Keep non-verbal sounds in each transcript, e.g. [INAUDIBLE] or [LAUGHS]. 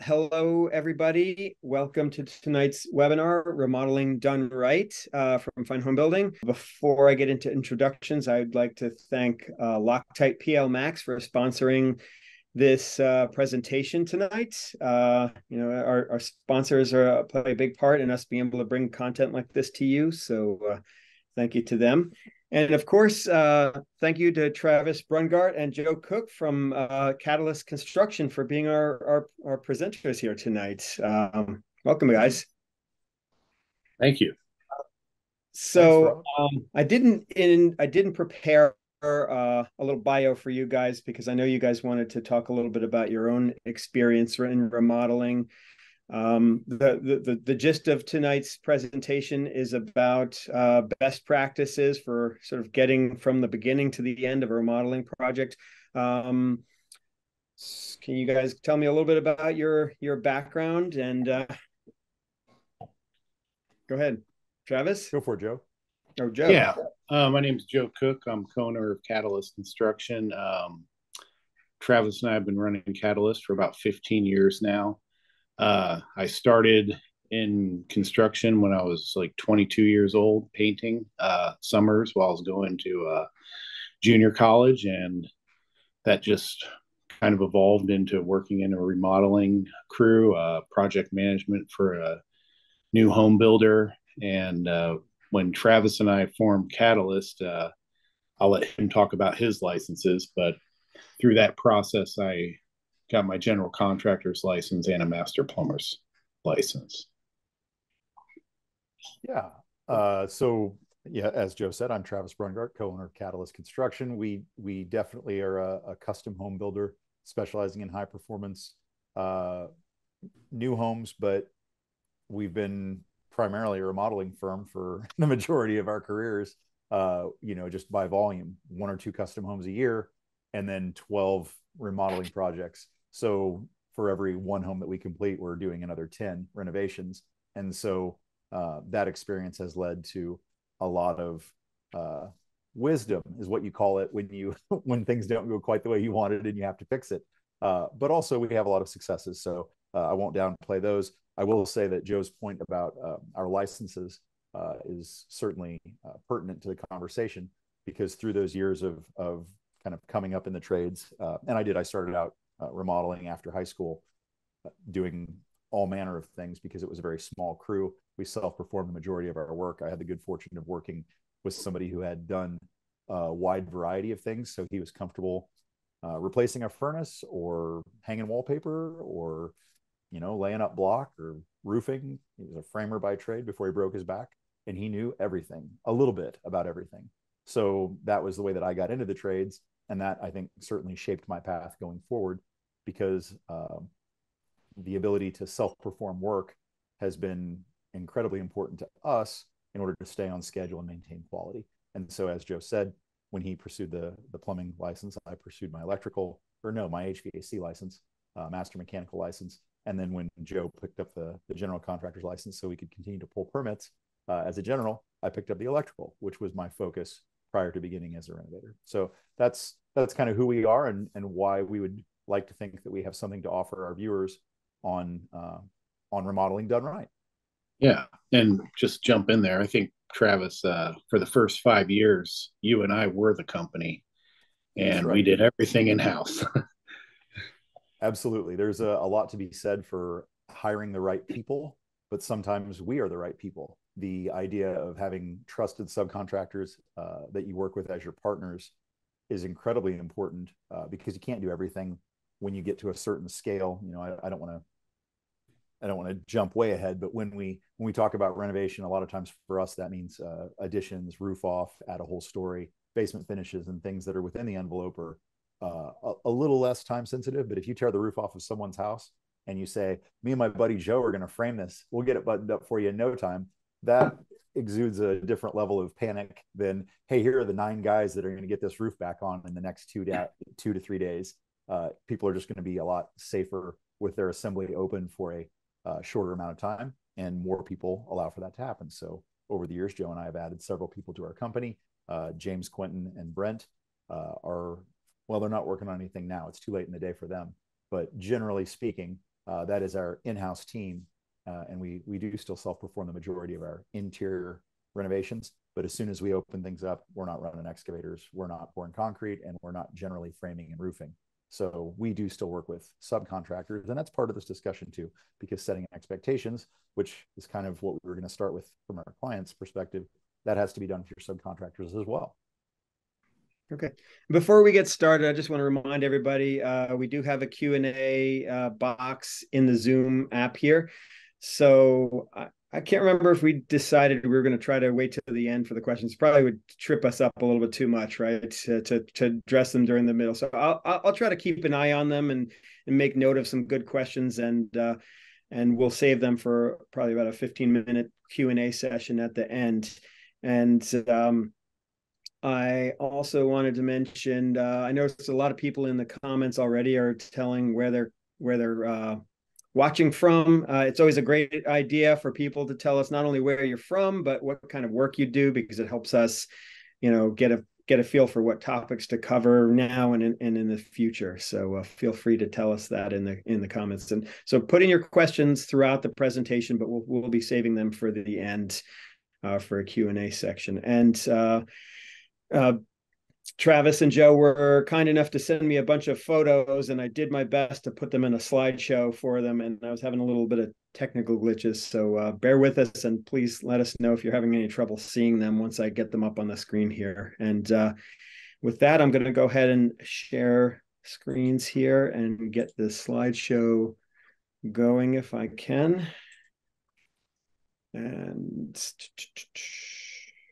hello, everybody. Welcome to tonight's webinar, Remodeling Done Right uh, from Fine Homebuilding. Before I get into introductions, I'd like to thank uh, Loctite PL Max for sponsoring this uh, presentation tonight. Uh, you know, our, our sponsors are play a big part in us being able to bring content like this to you. So uh, thank you to them. And of course, uh, thank you to Travis Brungardt and Joe Cook from uh, Catalyst Construction for being our, our, our presenters here tonight. Um, welcome, guys. Thank you. So um, I didn't in I didn't prepare uh, a little bio for you guys because I know you guys wanted to talk a little bit about your own experience in remodeling. Um, the, the, the gist of tonight's presentation is about uh, best practices for sort of getting from the beginning to the end of a remodeling project. Um, can you guys tell me a little bit about your your background and uh, go ahead, Travis? Go for it, Joe. Oh, Joe. Yeah, uh, my name is Joe Cook. I'm co-owner of Catalyst Construction. Um, Travis and I have been running Catalyst for about 15 years now. Uh, I started in construction when I was like 22 years old, painting uh, summers while I was going to uh, junior college, and that just kind of evolved into working in a remodeling crew, uh, project management for a new home builder. And uh, when Travis and I formed Catalyst, uh, I'll let him talk about his licenses, but through that process, I got my general contractor's license and a master plumber's license. Yeah. Uh, so yeah, as Joe said, I'm Travis Brungardt, co-owner of Catalyst Construction. We we definitely are a, a custom home builder specializing in high performance uh, new homes, but we've been primarily a remodeling firm for [LAUGHS] the majority of our careers. Uh, you know, just by volume, one or two custom homes a year, and then 12 remodeling projects. So for every one home that we complete, we're doing another 10 renovations. And so uh, that experience has led to a lot of uh, wisdom is what you call it when you [LAUGHS] when things don't go quite the way you wanted and you have to fix it. Uh, but also we have a lot of successes. So uh, I won't downplay those. I will say that Joe's point about uh, our licenses uh, is certainly pertinent to the conversation because through those years of of kind of coming up in the trades, and I did. I started out uh, remodeling after high school, uh, doing all manner of things because it was a very small crew. We self-performed the majority of our work. I had the good fortune of working with somebody who had done a wide variety of things, so he was comfortable uh, replacing a furnace or hanging wallpaper or you know laying up block or roofing. He was a framer by trade before he broke his back, and he knew everything, a little bit about everything. So that was the way that I got into the trades and that I think certainly shaped my path going forward because um, the ability to self-perform work has been incredibly important to us in order to stay on schedule and maintain quality. And so, as Joe said, when he pursued the the plumbing license, I pursued my electrical or no, my HVAC license, uh, master mechanical license. And then when Joe picked up the, the general contractor's license so we could continue to pull permits uh, as a general, I picked up the electrical, which was my focus prior to beginning as a renovator. So that's that's kind of who we are and and why we would like to think that we have something to offer our viewers on uh, on remodeling done right. Yeah, and just jump in there. I think Travis, uh, for the first five years, you and I were the company, and right. we did everything in house. [LAUGHS] Absolutely, there's a, a lot to be said for hiring the right people, but sometimes we are the right people the idea of having trusted subcontractors uh, that you work with as your partners is incredibly important uh, because you can't do everything when you get to a certain scale. You know, I, don't want to I don't want to jump way ahead, but when we when we talk about renovation, a lot of times for us that means uh, additions, roof off, add a whole story, basement finishes, and things that are within the envelope are uh, a, a, little less time sensitive. But if you tear the roof off of someone's house and you say, "Me and my buddy Joe are going to frame this, we'll get it buttoned up for you in no time," that exudes a different level of panic than hey here are the nine guys that are going to get this roof back on in the next two da- two to three days. Uh, people are just going to be a lot safer with their assembly open for a uh, shorter amount of time and more people allow for that to happen. So over the years joe and i have added several people to our company. Uh, james quentin and brent uh, are well they're not working on anything now. It's too late in the day for them. But generally speaking Uh, that is our in-house team, and we we do still self-perform the majority of our interior renovations. But as soon as we open things up, we're not running excavators, we're not pouring concrete, and we're not generally framing and roofing. So we do still work with subcontractors, and that's part of this discussion too, because setting expectations, which is kind of what we were going to start with from our client's perspective, that has to be done for your subcontractors as well. Okay. Before we get started, I just want to remind everybody uh, we do have a Q&A uh, box in the Zoom app here. So I, I can't remember if we decided we were going to try to wait till the end for the questions. Probably would trip us up a little bit too much, right? To to, to address them during the middle. So I'll I'll try to keep an eye on them and and make note of some good questions and uh, and we'll save them for probably about a 15 minute Q and A session at the end. And um, I also wanted to mention uh, I noticed a lot of people in the comments already are telling where they're where they're uh, watching from. Uh, it's always a great idea for people to tell us not only where you're from, but what kind of work you do, because it helps us, you know, get a get a feel for what topics to cover now and in, and in the future. So uh, feel free to tell us that in the in the comments. And so put in your questions throughout the presentation, but we'll we'll be saving them for the end uh, for a Q and A section. And uh, uh, Travis and Joe were kind enough to send me a bunch of photos, and I did my best to put them in a slideshow for them. And I was having a little bit of technical glitches, so uh, bear with us and please let us know if you're having any trouble seeing them once I get them up on the screen here. And uh, with that, I'm going to go ahead and share screens here and get the slideshow going if I can. And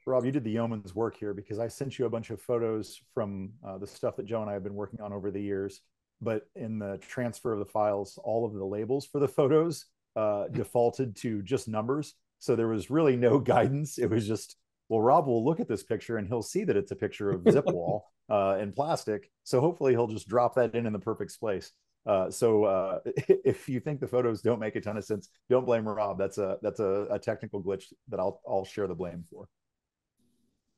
Rob, you did the yeoman's work here because I sent you a bunch of photos from uh, the stuff that Joe and I have been working on over the years. But in the transfer of the files, all of the labels for the photos uh, [LAUGHS] defaulted to just numbers. So there was really no [LAUGHS] guidance. It was just, well, Rob will look at this picture and he'll see that it's a picture of zip [LAUGHS] wall uh, in plastic. So hopefully he'll just drop that in in the perfect place. Uh, so uh, if you think the photos don't make a ton of sense, don't blame Rob. That's a that's a, a technical glitch that I'll I'll share the blame for.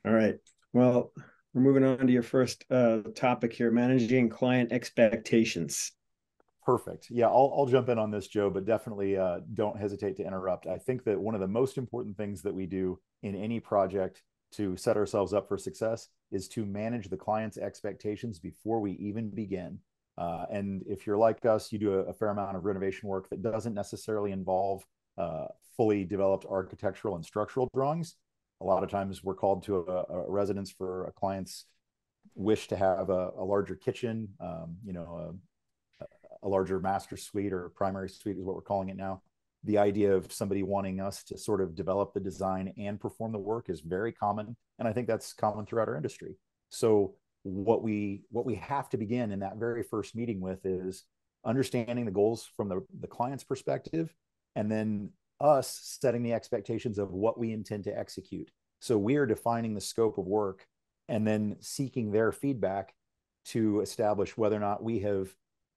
All right. Well, we're moving on to your first uh, topic here: managing client expectations. Perfect. Yeah, I'll, I'll jump in on this, Joe, but definitely uh, don't hesitate to interrupt. I think that one of the most important things that we do in any project to set ourselves up for success is to manage the client's expectations before we even begin. Uh, and if you're like us, you do a, a, fair amount of renovation work that doesn't necessarily involve uh, fully developed architectural and structural drawings a lot of times we're called to a, a residence for a client's wish to have a, a larger kitchen, um, you know, a, a, larger master suite or primary suite is what we're calling it now. The idea of somebody wanting us to sort of develop the design and perform the work is very common, and I think that's common throughout our industry. So what we what we have to begin in that very first meeting with is understanding the goals from the, the client's perspective and then us setting the expectations of what we intend to execute. So we are defining the scope of work and then seeking their feedback to establish whether or not we have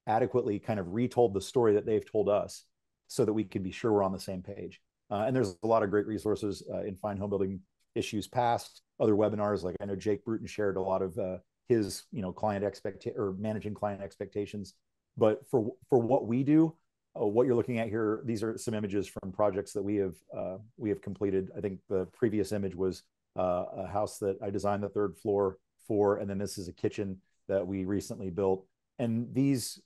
adequately kind of retold the story that they've told us so that we can be sure we're on the same page. Uh, and there's a lot of great resources uh, in Fine Homebuilding Issues past, other webinars. Like I know Jake Bruton shared a lot of uh, his, you know, client expect or managing client expectations. But for for what we do, what you're looking at here, these are some images from projects that we have uh, we have completed. I think the previous image was uh, a house that I designed the third floor for, and then this is a kitchen that we recently built. And these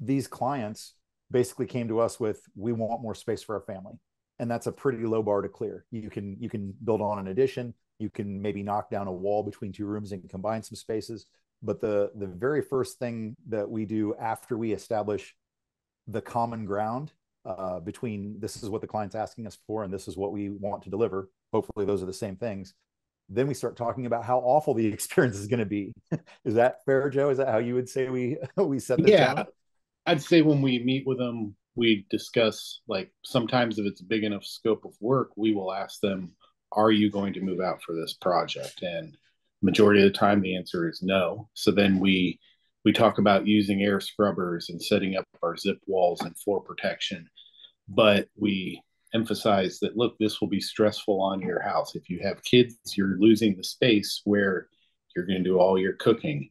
these clients basically came to us with, we want more space for our family, and that's a pretty low bar to clear. You can you can build on an addition, you can maybe knock down a wall between two rooms and combine some spaces. But the the very first thing that we do after we establish the common ground uh, between this is what the client's asking us for and this is what we want to deliver. Hopefully, those are the same things. Then we start talking about how awful the [LAUGHS] experience is going to be. [LAUGHS] is that fair, Joe? Is that how you would say we [LAUGHS] we set this yeah, down? I'd say when we meet with them, we discuss like sometimes if it's a big enough scope of work, we will ask them, "Are you going to move out for this project?" And majority of the time, the answer is no. So then we we talk about using air scrubbers and setting up our zip walls and floor protection, but we emphasize that look, this will be stressful on your house. If you have kids, you're losing the space where you're going to do all your cooking.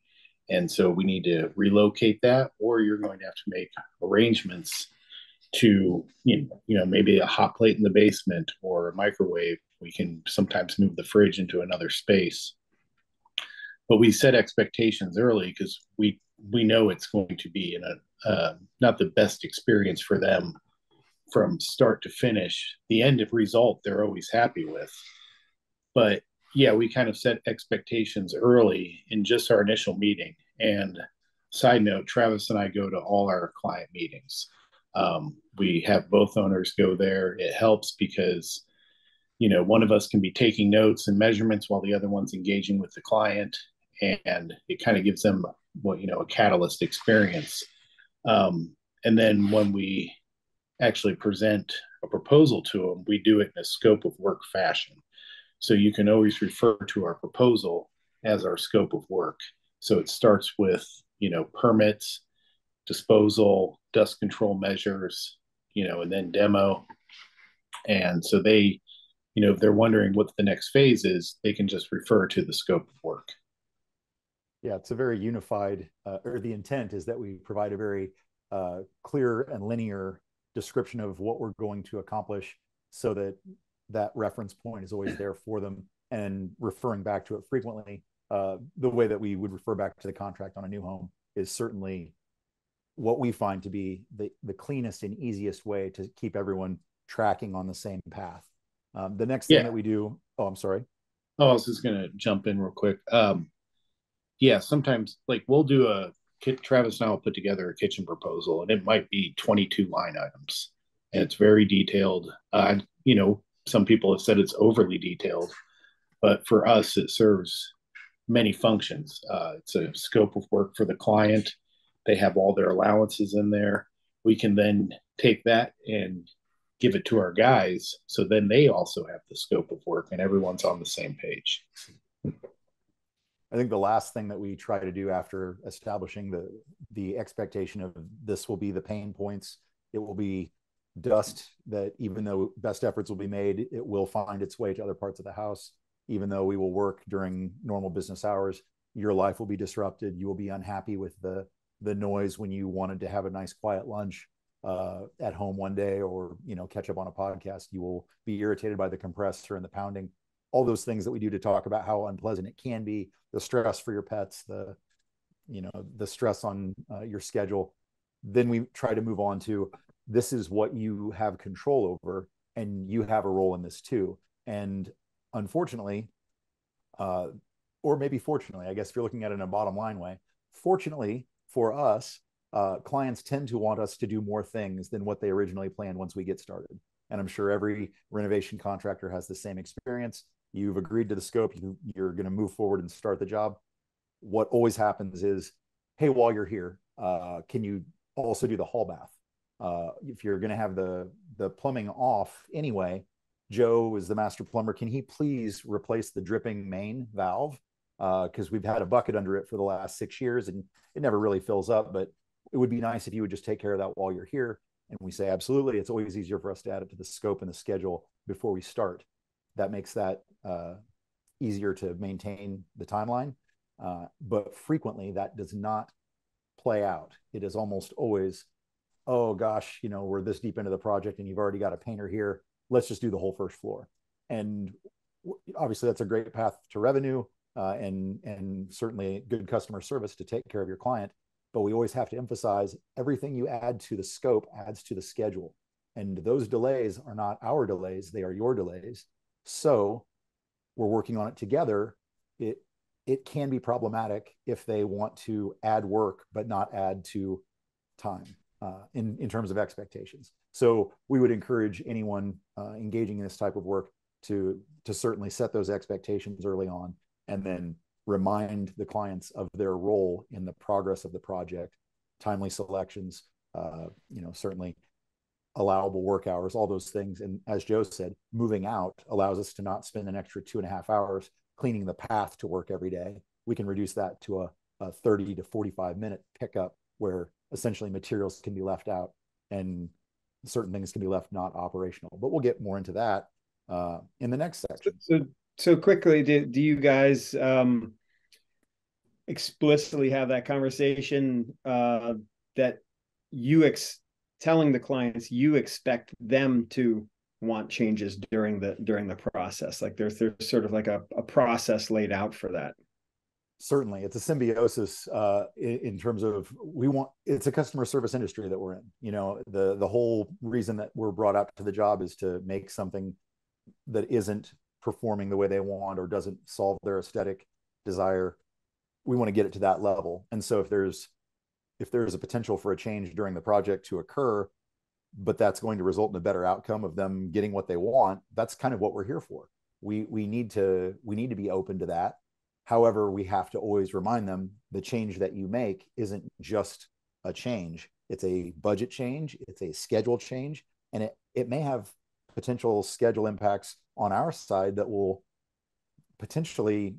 And so we need to relocate that, or you're going to have to make arrangements to you know, you know maybe a hot plate in the basement or a microwave we can sometimes move the fridge into another space but we set expectations early because we we know it's going to be in a uh, not the best experience for them from start to finish. The end of result they're always happy with. But yeah we kind of set expectations early in just our initial meeting. And side note travis and i go to all our client meetings. Um, we have both owners go there. It helps because, you know, one of us can be taking notes and measurements while the other one's engaging with the client, and it kind of gives them what you know a catalyst experience. Um, and then when we actually present a proposal to them, we do it in a scope of work fashion. So you can always refer to our proposal as our scope of work. So it starts with you know permits, disposal, dust control measures, you know, and then demo. And so they, you know, if they're wondering what the next phase is, they can just refer to the scope of work. Yeah, it's a very unified, uh, or the intent is that we provide a very uh, clear and linear description of what we're going to accomplish so that that reference point is always there for them and referring back to it frequently. Uh, the way that we would refer back to the contract on a new home is certainly what we find to be the, the cleanest and easiest way to keep everyone tracking on the same path. Um, the next thing yeah. that we do, oh, I'm sorry. Oh, I was just going to jump in real quick. Um, yeah, sometimes like we'll do a, kit Travis and I will put together a kitchen proposal and it might be 22 line items and it's very detailed. Uh, you know, some people have said it's overly detailed, but for us, it serves many functions. Uh, it's a scope of work for the client they have all their allowances in there. We can then take that and give it to our guys. So then they also have the scope of work and everyone's on the same page. I think the last thing that we try to do after establishing the the expectation of this will be the pain points, it will be dust that even though best efforts will be made, it will find its way to other parts of the house. Even though we will work during normal business hours, your life will be disrupted. You will be unhappy with the the noise when you wanted to have a nice quiet lunch uh, at home one day or you know catch up on a podcast you will be irritated by the compressor and the pounding all those things that we do to talk about how unpleasant it can be the stress for your pets the you know the stress on uh, your schedule then we try to move on to this is what you have control over and you have a role in this too and unfortunately uh, or maybe fortunately i guess if you're looking at it in a bottom line way fortunately for us, uh, clients tend to want us to do more things than what they originally planned once we get started. And I'm sure every renovation contractor has the same experience. You've agreed to the scope, you, you're going to move forward and start the job. What always happens is, hey, while you're here, uh, can you also do the hall bath? Uh, if you're going to have the the plumbing off anyway, Joe is the master plumber. Can he please replace the dripping main valve? because uh, we've had a bucket under it for the last six years and it never really fills up. But it would be nice if you would just take care of that while you're here. And we say, absolutely. It's always easier for us to add it to the scope and the schedule before we start. That makes that uh, easier to maintain the timeline. Uh, but frequently that does not play out. It is almost always, oh gosh, you know, we're this deep into the project and you've already got a painter here. Let's just do the whole first floor. And obviously that's a great path to revenue uh, and and certainly good customer service to take care of your client. But we always have to emphasize everything you add to the scope adds to the schedule, and those delays are not our delays; they are your delays. So we're working on it together. It it can be problematic if they want to add work but not add to time uh, in in terms of expectations. So we would encourage anyone uh, engaging in this type of work to to certainly set those expectations early on and then remind the clients of their role in the progress of the project, timely selections, uh, you know, certainly allowable work hours, all those things. And as Joe said, moving out allows us to not spend an extra two and a half hours cleaning the path to work every day. We can reduce that to a, a 30 to 45 minute pickup where essentially materials can be left out and certain things can be left not operational. But we'll get more into that uh, in the next section. So, so quickly, do, do you guys um, explicitly have that conversation uh, that you ex- telling the clients you expect them to want changes during the during the process. Like there's there's sort of like a, a process laid out for that. Certainly. It's a symbiosis uh, in, in, terms of we want it's a customer service industry that we're in. You know the the whole reason that we're brought out to the job is to make something that isn't performing the way they want or doesn't solve their aesthetic desire. We want to get it to that level. And so if there's if there's a potential for a change during the project to occur but that's going to result in a better outcome of them getting what they want that's kind of what we're here for. We we need to we need to be open to that. However we have to always remind them the change that you make isn't just a change. It's a budget change. It's a schedule change. And it it may have potential schedule impacts on our side that will potentially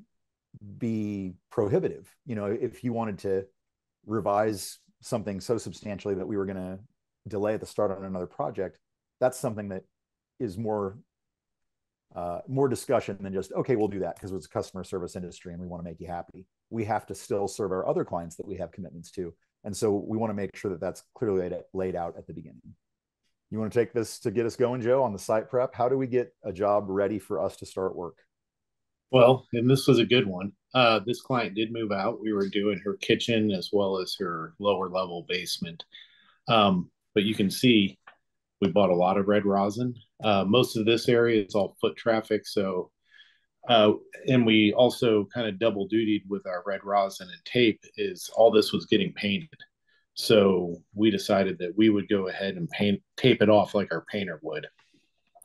be prohibitive. You know if you wanted to revise something so substantially that we were going to delay the start on another project, that's something that is more uh, more discussion than just okay, we'll do that because it's a customer service industry and we want to make you happy. We have to still serve our other clients that we have commitments to, and so we want to make sure that that's clearly laid out at the beginning. You want to take this to get us going, Joe, on the site prep? How do we get a job ready for us to start work? Well, and this was a good one. Uh, this client did move out. We were doing her kitchen as well as her lower level basement. Um, but you can see we bought a lot of red rosin. Uh, most of this area is all foot traffic. So, uh, and we also kind of double dutied with our red rosin and tape is all this was getting painted. So we decided that we would go ahead and paint, tape it off like our painter would.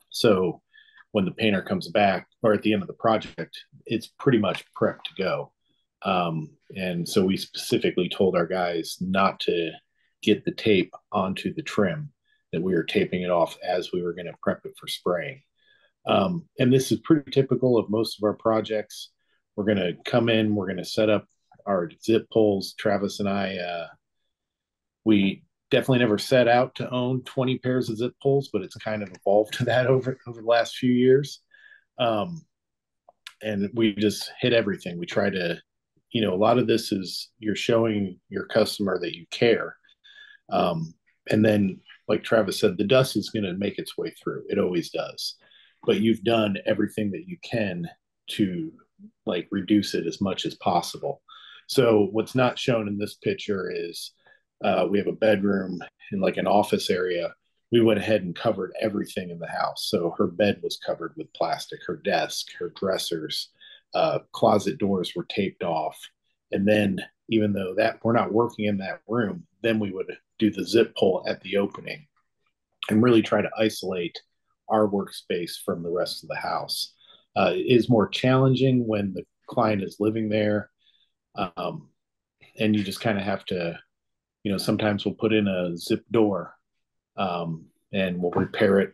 So when the painter comes back or at the end of the project, it's pretty much prepped to go. Um, and so we specifically told our guys not to get the tape onto the trim that we were taping it off as we were going to prep it for spraying. Um, and this is pretty typical of most of our projects. We're going to come in, we're going to set up our zip poles. Travis and I, uh, we definitely never set out to own 20 pairs of zip pulls, but it's kind of evolved [LAUGHS] to that over, over the last few years. Um, and we just hit everything. We try to, you know, a lot of this is you're showing your customer that you care um, and then, like Travis said, the dust is going to make its way through. It always does. But you've done everything that you can to like reduce it as much as possible. So what's not shown in this picture is uh, we have a bedroom in like an office area. We went ahead and covered everything in the house. So her bed was covered with plastic, her desk, her dressers, uh, closet doors were taped off. And then, even though that we're not working in that room, then we would do the zip pull at the opening and really try to isolate our workspace from the rest of the house. Uh, it is more challenging when the client is living there. Um, and you just kind of have to, you know, sometimes we'll put in a zip door um, and we'll repair it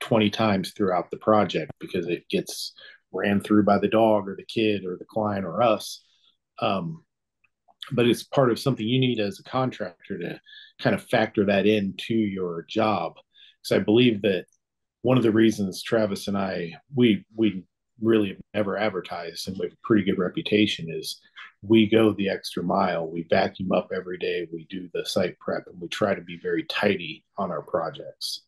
20 times throughout the project because it gets ran through by the dog or the kid or the client or us. Um, but it's part of something you need as a contractor to kind of factor that into your job. Because I believe that one of the reasons Travis and I we we really never advertised and we have a pretty good reputation is we go the extra mile. We vacuum up every day. We do the site prep and we try to be very tidy on our projects.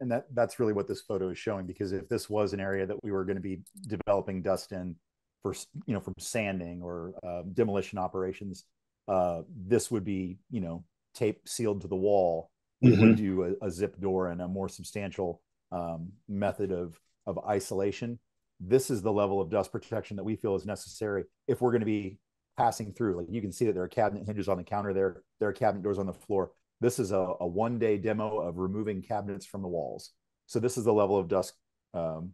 And that that's really what this photo is showing because if this was an area that we were going to be developing dust in for you know from sanding or uh, demolition operations, uh, this would be you know tape sealed to the wall. We mm-hmm. would do a, a, zip door and a more substantial um, method of of isolation. This is the level of dust protection that we feel is necessary if we're going to be passing through. Like you can see that there are cabinet hinges on the counter there. There are cabinet doors on the floor. This is a, a one day demo of removing cabinets from the walls. So this is the level of dust um,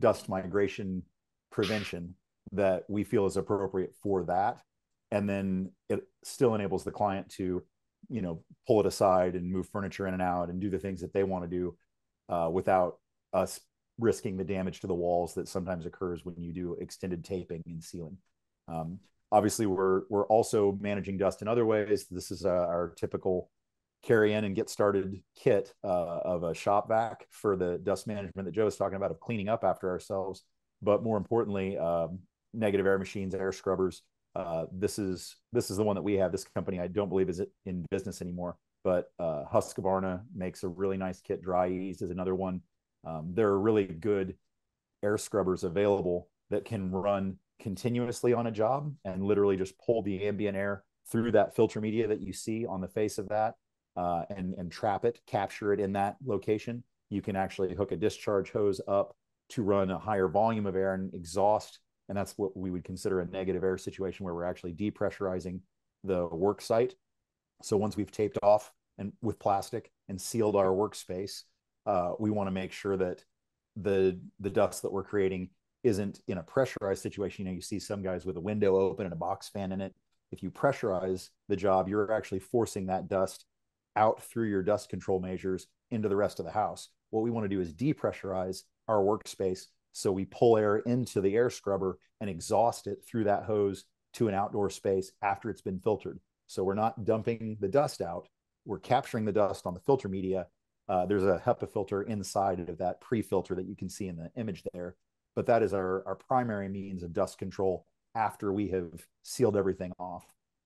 dust migration prevention that we feel is appropriate for that. And then it still enables the client to you know pull it aside and move furniture in and out and do the things that they want to do uh, without us risking the damage to the walls that sometimes occurs when you do extended taping and sealing. Um, obviously, we're we're also managing dust in other ways. This is uh, our typical carry in and get started kit uh, of a shop vac for the dust management that Joe was talking about of cleaning up after ourselves. But more importantly, um, negative air machines, air scrubbers, uh, this is this is the one that we have. This company I don't believe is in business anymore. but uh, Husqvarna makes a really nice kit. Dri-Eaz is another one. Um, there are really good air scrubbers available that can run continuously on a job and literally just pull the ambient air through that filter media that you see on the face of that uh, and and trap it, capture it in that location. You can actually hook a discharge hose up to run a higher volume of air and exhaust, and that's what we would consider a negative air situation where we're actually depressurizing the work site. So once we've taped off and with plastic and sealed our workspace, uh, we want to make sure that the the dust that we're creating isn't in a pressurized situation. You know, you see some guys with a window open and a box fan in it. If you pressurize the job, you're actually forcing that dust out through your dust control measures into the rest of the house. What we want to do is depressurize our workspace. So we pull air into the air scrubber and exhaust it through that hose to an outdoor space after it's been filtered. So we're not dumping the dust out, we're capturing the dust on the filter media. Uh, there's a HEPA filter inside of that pre filter that you can see in the image there. But that is our, our primary means of dust control after we have sealed everything off.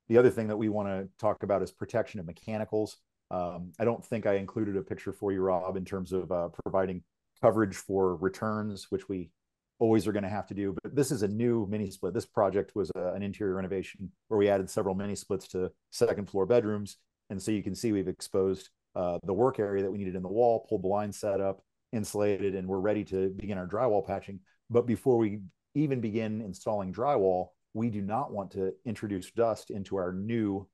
The other thing that we want to talk about is protection of mechanicals. Um, I don't think I included a picture for you, Rob, in terms of uh, providing coverage for returns, which we always are going to have to do. But this is a new mini split. This project was a, uh, an interior renovation where we added several mini splits to second floor bedrooms. And so you can see we've exposed uh, the work area that we needed in the wall, pulled blinds set up, insulated, and we're ready to begin our drywall patching. But before we even begin installing drywall, we do not want to introduce dust into our new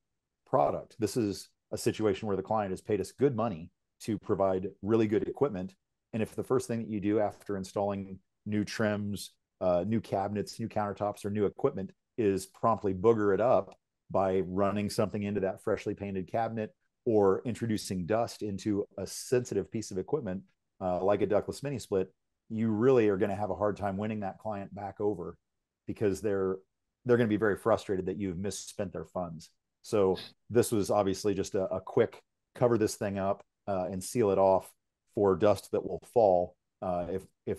product. This is a situation where the client has paid us good money to provide really good equipment. And if the first thing that you do after installing new trims, uh, new cabinets, new countertops, or new equipment is promptly booger it up by running something into that freshly painted cabinet or introducing dust into a sensitive piece of equipment uh, like a ductless mini split, you really are going to have a hard time winning that client back over because they're they're going to be very frustrated that you've misspent their funds. So this was obviously just a, a quick cover this thing up uh, and seal it off for dust that will fall. Uh, if if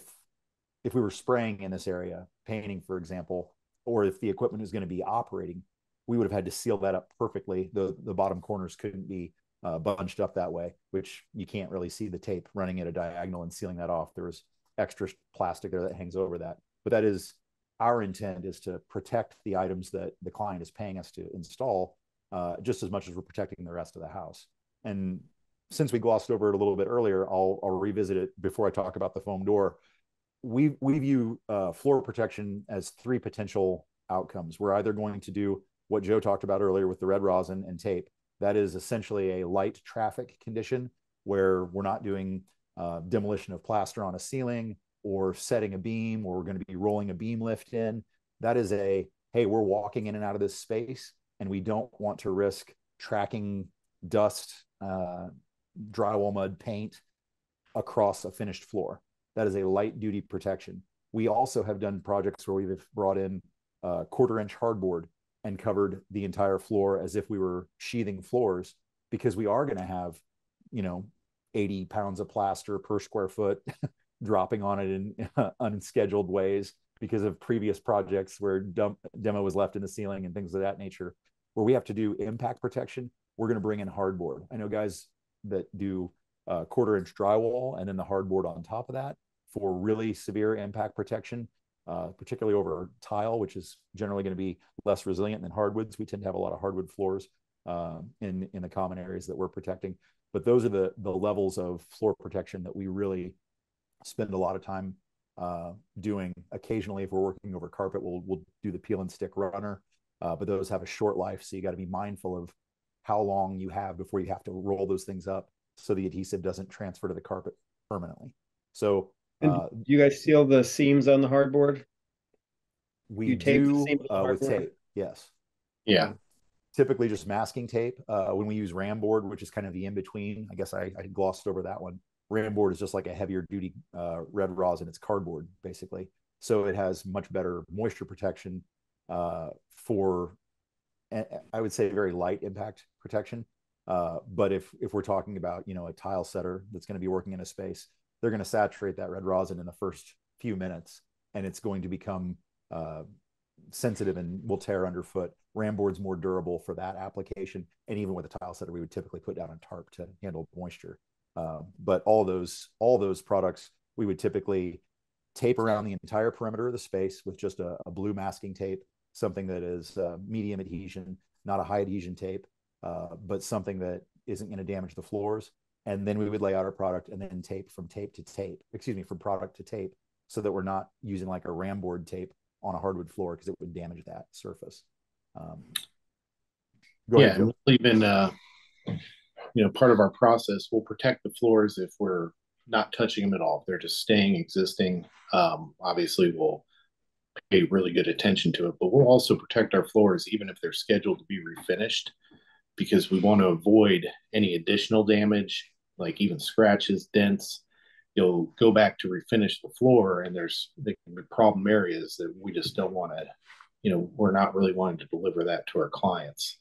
if we were spraying in this area, painting, for example, or if the equipment is going to be operating, we would have had to seal that up perfectly. The the bottom corners couldn't be uh, bunched up that way, which you can't really see the tape running at a diagonal and sealing that off. There was extra plastic there that hangs over that. But that is our intent is to protect the items that the client is paying us to install uh, just as much as we're protecting the rest of the house. And since we glossed over it a little bit earlier, I'll, I'll revisit it before I talk about the foam door. We, we view uh, floor protection as three potential outcomes. We're either going to do what Joe talked about earlier with the red rosin and tape. That is essentially a light traffic condition where we're not doing uh, demolition of plaster on a ceiling or setting a beam or we're going to be rolling a beam lift in. That is a, hey, we're walking in and out of this space and we don't want to risk tracking dust, uh, drywall mud, paint across a finished floor. That is a light duty protection. We also have done projects where we've brought in uh, quarter inch hardboard and covered the entire floor as if we were sheathing floors because we are going to have, you know, 80 pounds of plaster per square foot [LAUGHS] dropping on it in [LAUGHS] unscheduled ways because of previous projects where dump, demo was left in the ceiling and things of that nature where we have to do impact protection. We're going to bring in hardboard. I know guys that do uh, quarter inch drywall and then the hardboard on top of that for really severe impact protection uh, particularly over tile, which is generally going to be less resilient than hardwoods. We tend to have a lot of hardwood floors uh, in in the common areas that we're protecting. But those are the the levels of floor protection that we really spend a lot of time uh, doing. Occasionally, if we're working over carpet, we'll we'll do the peel and stick runner. Uh, but those have a short life, so you got to be mindful of how long you have before you have to roll those things up, so the adhesive doesn't transfer to the carpet permanently. So and uh, you guys seal the seams on the hardboard? We you tape do uh, with tape. Yes. Yeah. Typically, just masking tape. Uh, when we use ram board, which is kind of the in between, I guess I, I glossed over that one. Ram board is just like a heavier duty uh, red rosin. It's cardboard basically, so it has much better moisture protection uh, for, I would say, very light impact protection. Uh, but if if we're talking about you know a tile setter that's going to be working in a space, they're going to saturate that red rosin in the first few minutes and it's going to become uh, sensitive and will tear underfoot. Ram board's more durable for that application, and even with a tile setter, we would typically put down a tarp to handle moisture. Uh, but all those all those products we would typically tape around the entire perimeter of the space with just a, a blue masking tape, something that is uh, medium adhesion, not a high adhesion tape, uh, but something that isn't going to damage the floors. And then we would lay out our product and then tape from tape to tape, excuse me, from product to tape, so that we're not using like a ram board tape on a hardwood floor because it would damage that surface. Um, yeah, ahead, even uh, you know part of our process, we'll protect the floors if we're not touching them at all. If they're just staying existing. Um, obviously, we'll pay really good attention to it, but we'll also protect our floors even if they're scheduled to be refinished because we want to avoid any additional damage, like even scratches, dents. You'll go back to refinish the floor, and there's the problem areas that we just don't want to, you know, we're not really wanting to deliver that to our clients.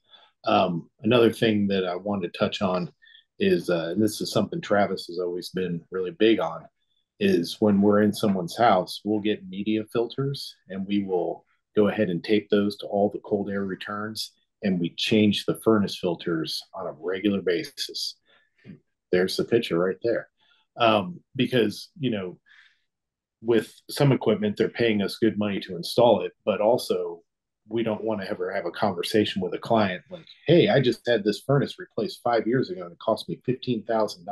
Um, another thing that I wanted to touch on is, uh, and this is something Travis has always been really big on, is when we're in someone's house, we'll get media filters and we will go ahead and tape those to all the cold air returns and we change the furnace filters on a regular basis. There's the picture right there. Um, because, you know, with some equipment, they're paying us good money to install it, but also we don't want to ever have a conversation with a client like, hey, I just had this furnace replaced five years ago and it cost me $15,000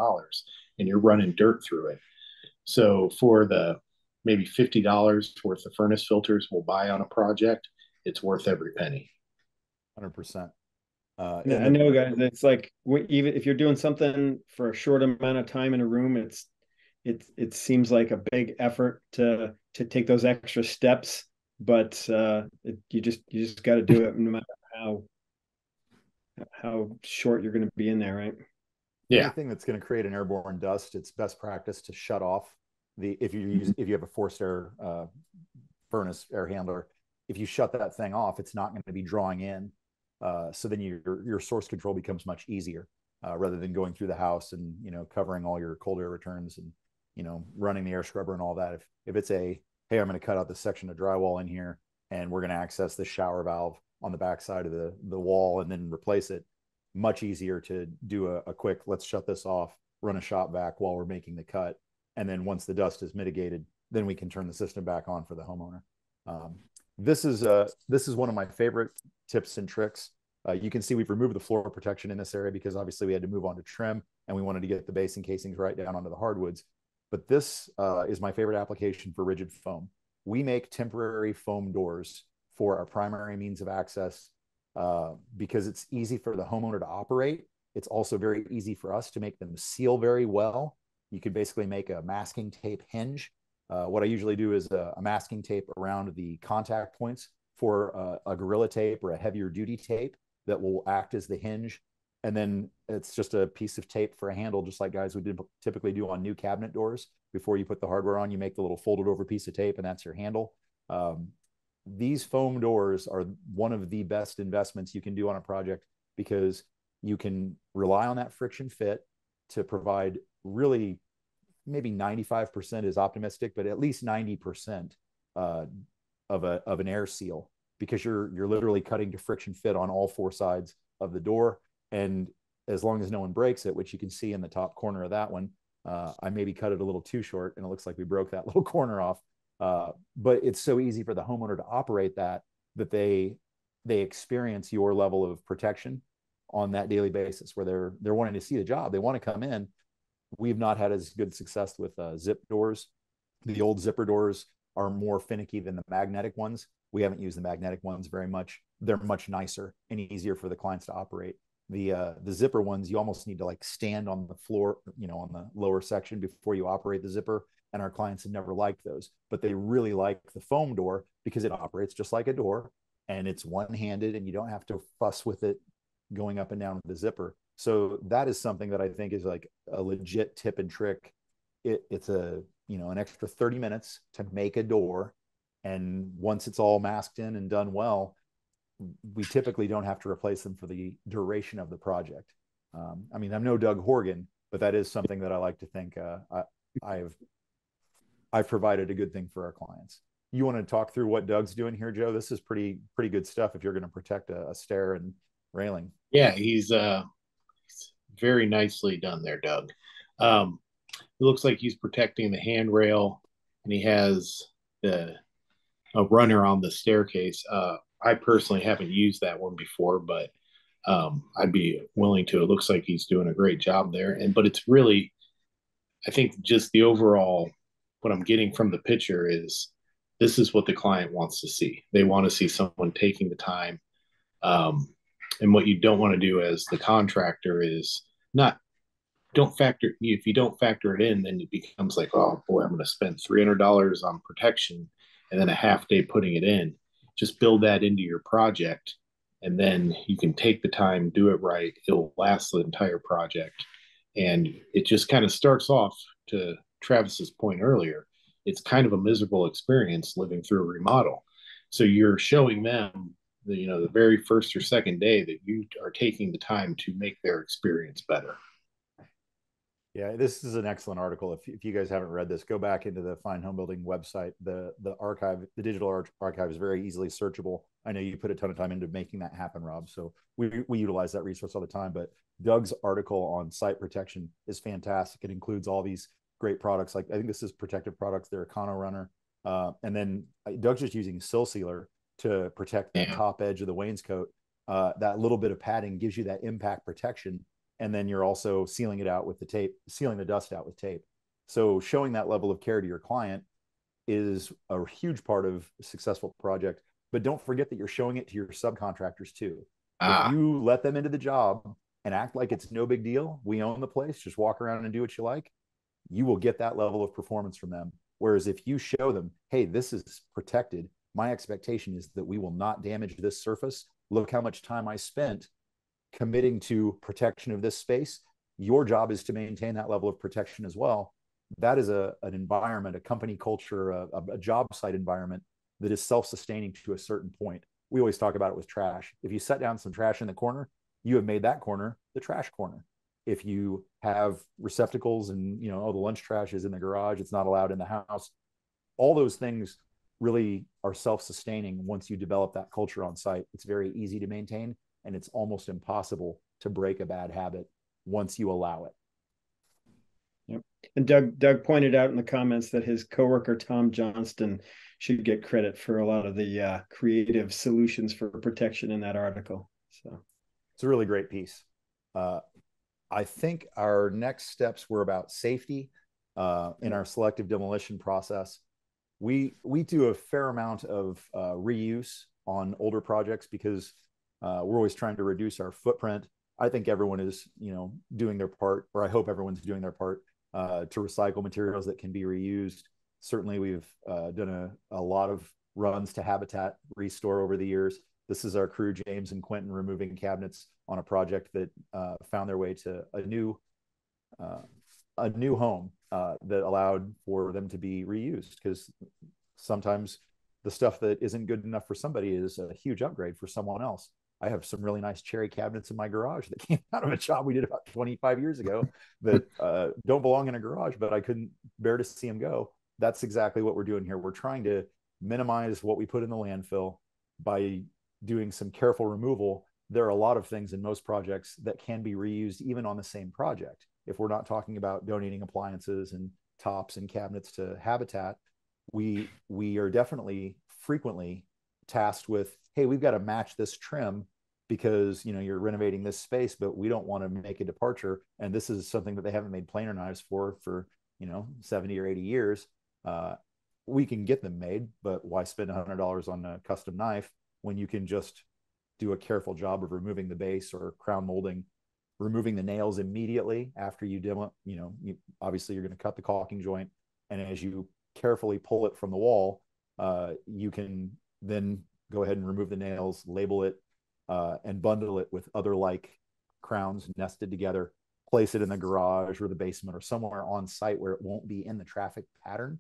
and you're running dirt through it. So for the maybe $50 worth of furnace filters we'll buy on a project, it's worth every penny. Hundred percent. Uh, yeah, I know, guys. It's like even if you're doing something for a short amount of time in a room, it's it it seems like a big effort to to take those extra steps, but uh, it, you just you just got to do it no matter how how short you're going to be in there, right? Yeah. Anything that's going to create an airborne dust, it's best practice to shut off the if you use mm-hmm. if you have a forced air uh, furnace air handler, if you shut that thing off, it's not going to be drawing in uh, so then your your source control becomes much easier uh, rather than going through the house and you know covering all your cold air returns and you know running the air scrubber and all that. If if it's a hey, I'm going to cut out this section of drywall in here and we're going to access the shower valve on the back side of the the wall and then replace it. Much easier to do a, a quick let's shut this off, run a shop vac while we're making the cut, and then once the dust is mitigated, then we can turn the system back on for the homeowner. Um, this is uh this is one of my favorite tips and tricks. Uh, you can see we've removed the floor protection in this area because obviously we had to move on to trim and we wanted to get the base and casings right down onto the hardwoods. But this uh, is my favorite application for rigid foam. We make temporary foam doors for our primary means of access uh, because it's easy for the homeowner to operate. It's also very easy for us to make them seal very well. You could basically make a masking tape hinge. Uh, what I usually do is a, a masking tape around the contact points for uh, a gorilla tape or a heavier duty tape that will act as the hinge. And then it's just a piece of tape for a handle, just like guys would typically do on new cabinet doors. Before you put the hardware on, you make the little folded over piece of tape, and that's your handle. Um, these foam doors are one of the best investments you can do on a project because you can rely on that friction fit to provide really maybe 95% is optimistic, but at least 90% uh, of a of an air seal because you're you're literally cutting to friction fit on all four sides of the door. And as long as no one breaks it which you can see in the top corner of that one uh, i maybe cut it a little too short and it looks like we broke that [LAUGHS] little corner off. Uh, but it's so easy for the homeowner to operate that that they they experience your level of protection on that daily basis where they're they're wanting to see the job. They want to come in we've not had as good success with uh, zip doors the old zipper doors are more finicky than the magnetic ones we haven't used the magnetic ones very much. They're much nicer and easier for the clients to operate. The uh, the zipper ones, you almost need to like stand on the floor, you know, on the lower section before you operate the zipper. And our clients have never liked those, but they really like the foam door because it operates just like a door and it's one handed and you don't have to fuss with it going up and down with the zipper. So that is something that I think is like a legit tip and trick. It, it's a you know an extra 30 minutes to make a door and once it's all masked in and done well we typically don't have to replace them for the duration of the project um, i mean i'm no doug horgan but that is something that i like to think uh, I, i've i've provided a good thing for our clients you want to talk through what Doug's doing here, Joe? This is pretty pretty good stuff if you're going to protect a, a stair and railing. Yeah, he's uh very nicely done there, Doug. Um, it looks like he's protecting the handrail, and he has the a runner on the staircase. Uh, I personally haven't used that one before, but um, I'd be willing to. It looks like he's doing a great job there, and but it's really, I think, just the overall what I'm getting from the picture is this is what the client wants to see. They want to see someone taking the time. Um, and what you don't want to do as the contractor is not don't factor if you don't factor it in then it becomes like oh boy i'm going to spend $300 on protection and then a half day putting it in. Just build that into your project and then you can take the time do it right it'll last the entire project. And it just kind of starts off to travis's point earlier it's kind of a miserable experience living through a remodel. So you're showing them the you know the very first or second day that you are taking the time to make their experience better. Yeah this is an excellent article. If, if you guys haven't read this go back into the Fine Homebuilding website. The the archive the digital archive is very easily searchable. I know you put a ton of time into making that happen rob so we, we utilize that resource all the time but doug's article on site protection is fantastic. It includes all these great products like i think this is protective products they're econo runner uh, and then uh, doug's just using sill sealer to protect the yeah. top edge of the wainscot. Uh, that little bit of padding gives you that impact protection, and then you're also sealing it out with the tape, sealing the dust out with tape. So showing that level of care to your client is a huge part of a successful project. But don't forget that you're showing it to your subcontractors too. Ah. If you let them into the job and act like it's no big deal, we own the place, just walk around and do what you like, you will get that level of performance from them. Whereas if you show them, hey, this is protected, my expectation is that we will not damage this surface. Look how much time I spent committing to protection of this space. Your job is to maintain that level of protection as well. That is a, an environment, a company culture, a, a job site environment that is self sustaining to a certain point. We always talk about it with trash. If you set down some trash in the corner, you have made that corner the trash corner. If you have receptacles and you know, oh, the lunch trash is in the garage, it's not allowed in the house. All those things really are self-sustaining once you develop that culture on site. It's very easy to maintain and it's almost impossible to break a bad habit once you allow it. Yep. And doug doug pointed out in the comments that his coworker tom johnston should get credit for a lot of the uh, creative solutions for protection in that article so. It's a really great piece. Uh, i think our next steps were about safety uh, in our selective demolition process we we do a fair amount of uh, reuse on older projects because uh, we're always trying to reduce our footprint. I think everyone is, you know, doing their part, or I hope everyone's doing their part uh, to recycle materials that can be reused. Certainly, we've uh, done a, a lot of runs to Habitat ReStore over the years. This is our crew, James and Quentin, removing cabinets on a project that uh, found their way to a new uh, a new home uh, that allowed for them to be reused because sometimes the stuff that isn't good enough for somebody is a huge upgrade for someone else. I have some really nice cherry cabinets in my garage that [LAUGHS] came out of a job we did about 25 years ago that [LAUGHS] uh, don't belong in a garage, but I couldn't bear to see them go. That's exactly what we're doing here. We're trying to minimize what we put in the landfill by doing some careful removal. There are a lot of things in most projects that can be reused even on the same project if we're not talking about donating appliances and tops and cabinets to habitat we we are definitely frequently tasked with hey we've got to match this trim because you know you're renovating this space but we don't want to make a departure. And this is something that they haven't made planer knives for for you know 70 or 80 years. Uh, we can get them made but why spend $100 on a custom knife when you can just do a careful job of removing the base or crown molding removing the nails immediately after you demo, you know, you, obviously you're going to cut the caulking joint. And as you carefully pull it from the wall, uh, you can then go ahead and remove the nails, label it, uh, and bundle it with other like crowns nested together, place it in the garage or the basement or somewhere on site where it won't be in the traffic pattern,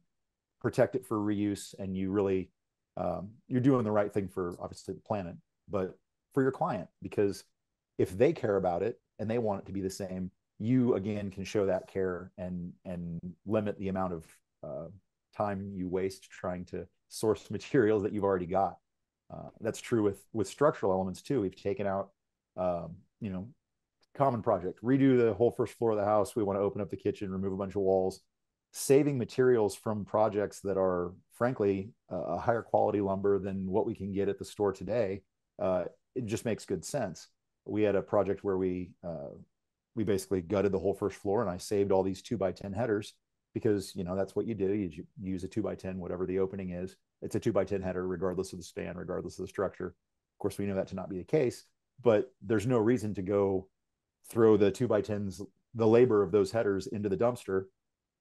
protect it for reuse. And you really, um, you're doing the right thing for obviously the planet, but for your client, because if they care about it and they want it to be the same, you again can show that care and and limit the amount of uh, time you waste trying to source [LAUGHS] materials that you've already got. Uh, that's true with with structural elements too. We've taken out, um, you know, common project, redo the whole first floor of the house. We want to open up the kitchen, remove a bunch of walls, saving materials from projects that are frankly a higher quality lumber than what we can get at the store today. Uh, it just makes good sense. We had a project where we uh, we basically gutted the whole first floor, and I saved all these two by ten headers because you know that's what you do. You use a two by ten, whatever the opening is. It's a two by ten header, regardless of the span, regardless of the structure. Of course, we know that to not be the case, but there's no reason to go throw the two by tens, the labor of those headers into the dumpster,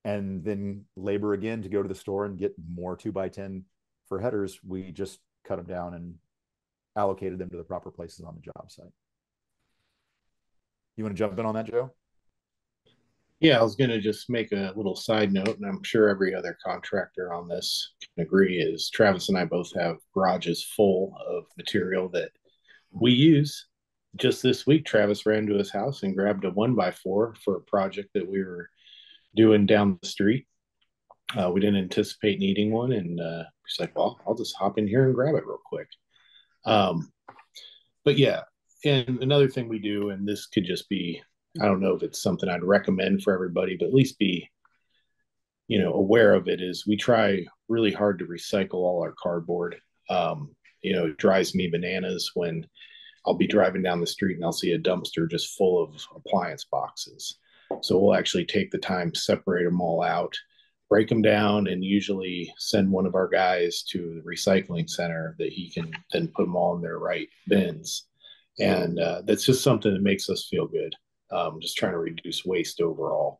and then labor again to go to the store and get more two by ten for headers. We just cut them down and allocated them to the proper places on the job site. You want to jump in on that, Joe? Yeah, I was going to just make a little side note, and I'm sure every other contractor on this can agree. Is Travis and I both have garages full of material that we use. Just this week, Travis ran to his house and grabbed a one by four for a project that we were doing down the street. Uh, we didn't anticipate needing one, and uh, he's like, "Well, I'll just hop in here and grab it real quick." Um, but yeah, and another thing we do, and this could just be I don't know if it's something I'd recommend for everybody, but at least be, you know, aware of it. Is we try really hard to recycle all our cardboard. Um, you know, it drives me bananas when I'll be driving down the street and I'll see a dumpster just full of appliance boxes. So we'll actually take the time, separate them all out, break them down, and usually send one of our guys to the recycling center that he can then put them all in their right bins. And uh, that's just something that makes us feel good um, just trying to reduce waste overall.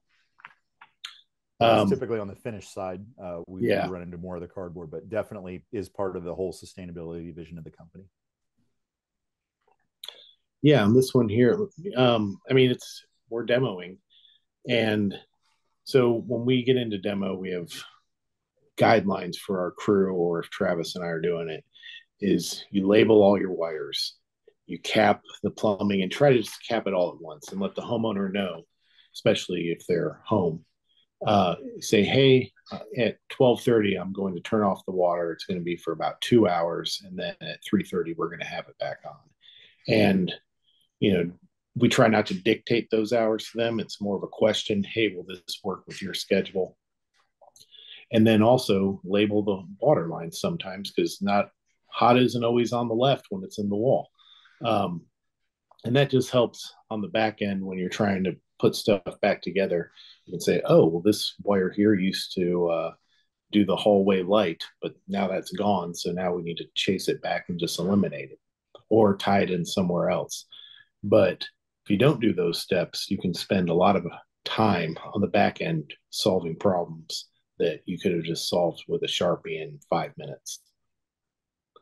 Um, typically on the finished side, uh, we, yeah. run into more of the cardboard, but definitely is part of the whole sustainability vision of the company. Yeah, and this one here, um, I mean, it's we're demoing, and so when we get into demo, we have guidelines for our crew, or if Travis and I are doing it, is you label all your wires you cap the plumbing and try to just cap it all at once and let the homeowner know, especially if they're home. Uh, say, hey, uh, at 12:30, I'm going to turn off the water. It's going to be for about two hours, and then at 3:30, we're going to have it back on. And you know, we try not to dictate those hours to them. It's more of a question. Hey, will this work with your schedule? And then also label the water lines sometimes because not hot isn't always on the left when it's in the wall. Um, and that just helps on the back end when you're trying to put stuff back together. You can say, oh, well, this wire here used to uh, do the hallway light, but now that's gone. So now we need to chase it back and just eliminate it or tie it in somewhere else. But if you don't do those steps, you can spend a lot of time on the back end solving problems that you could have just solved with a Sharpie in five minutes.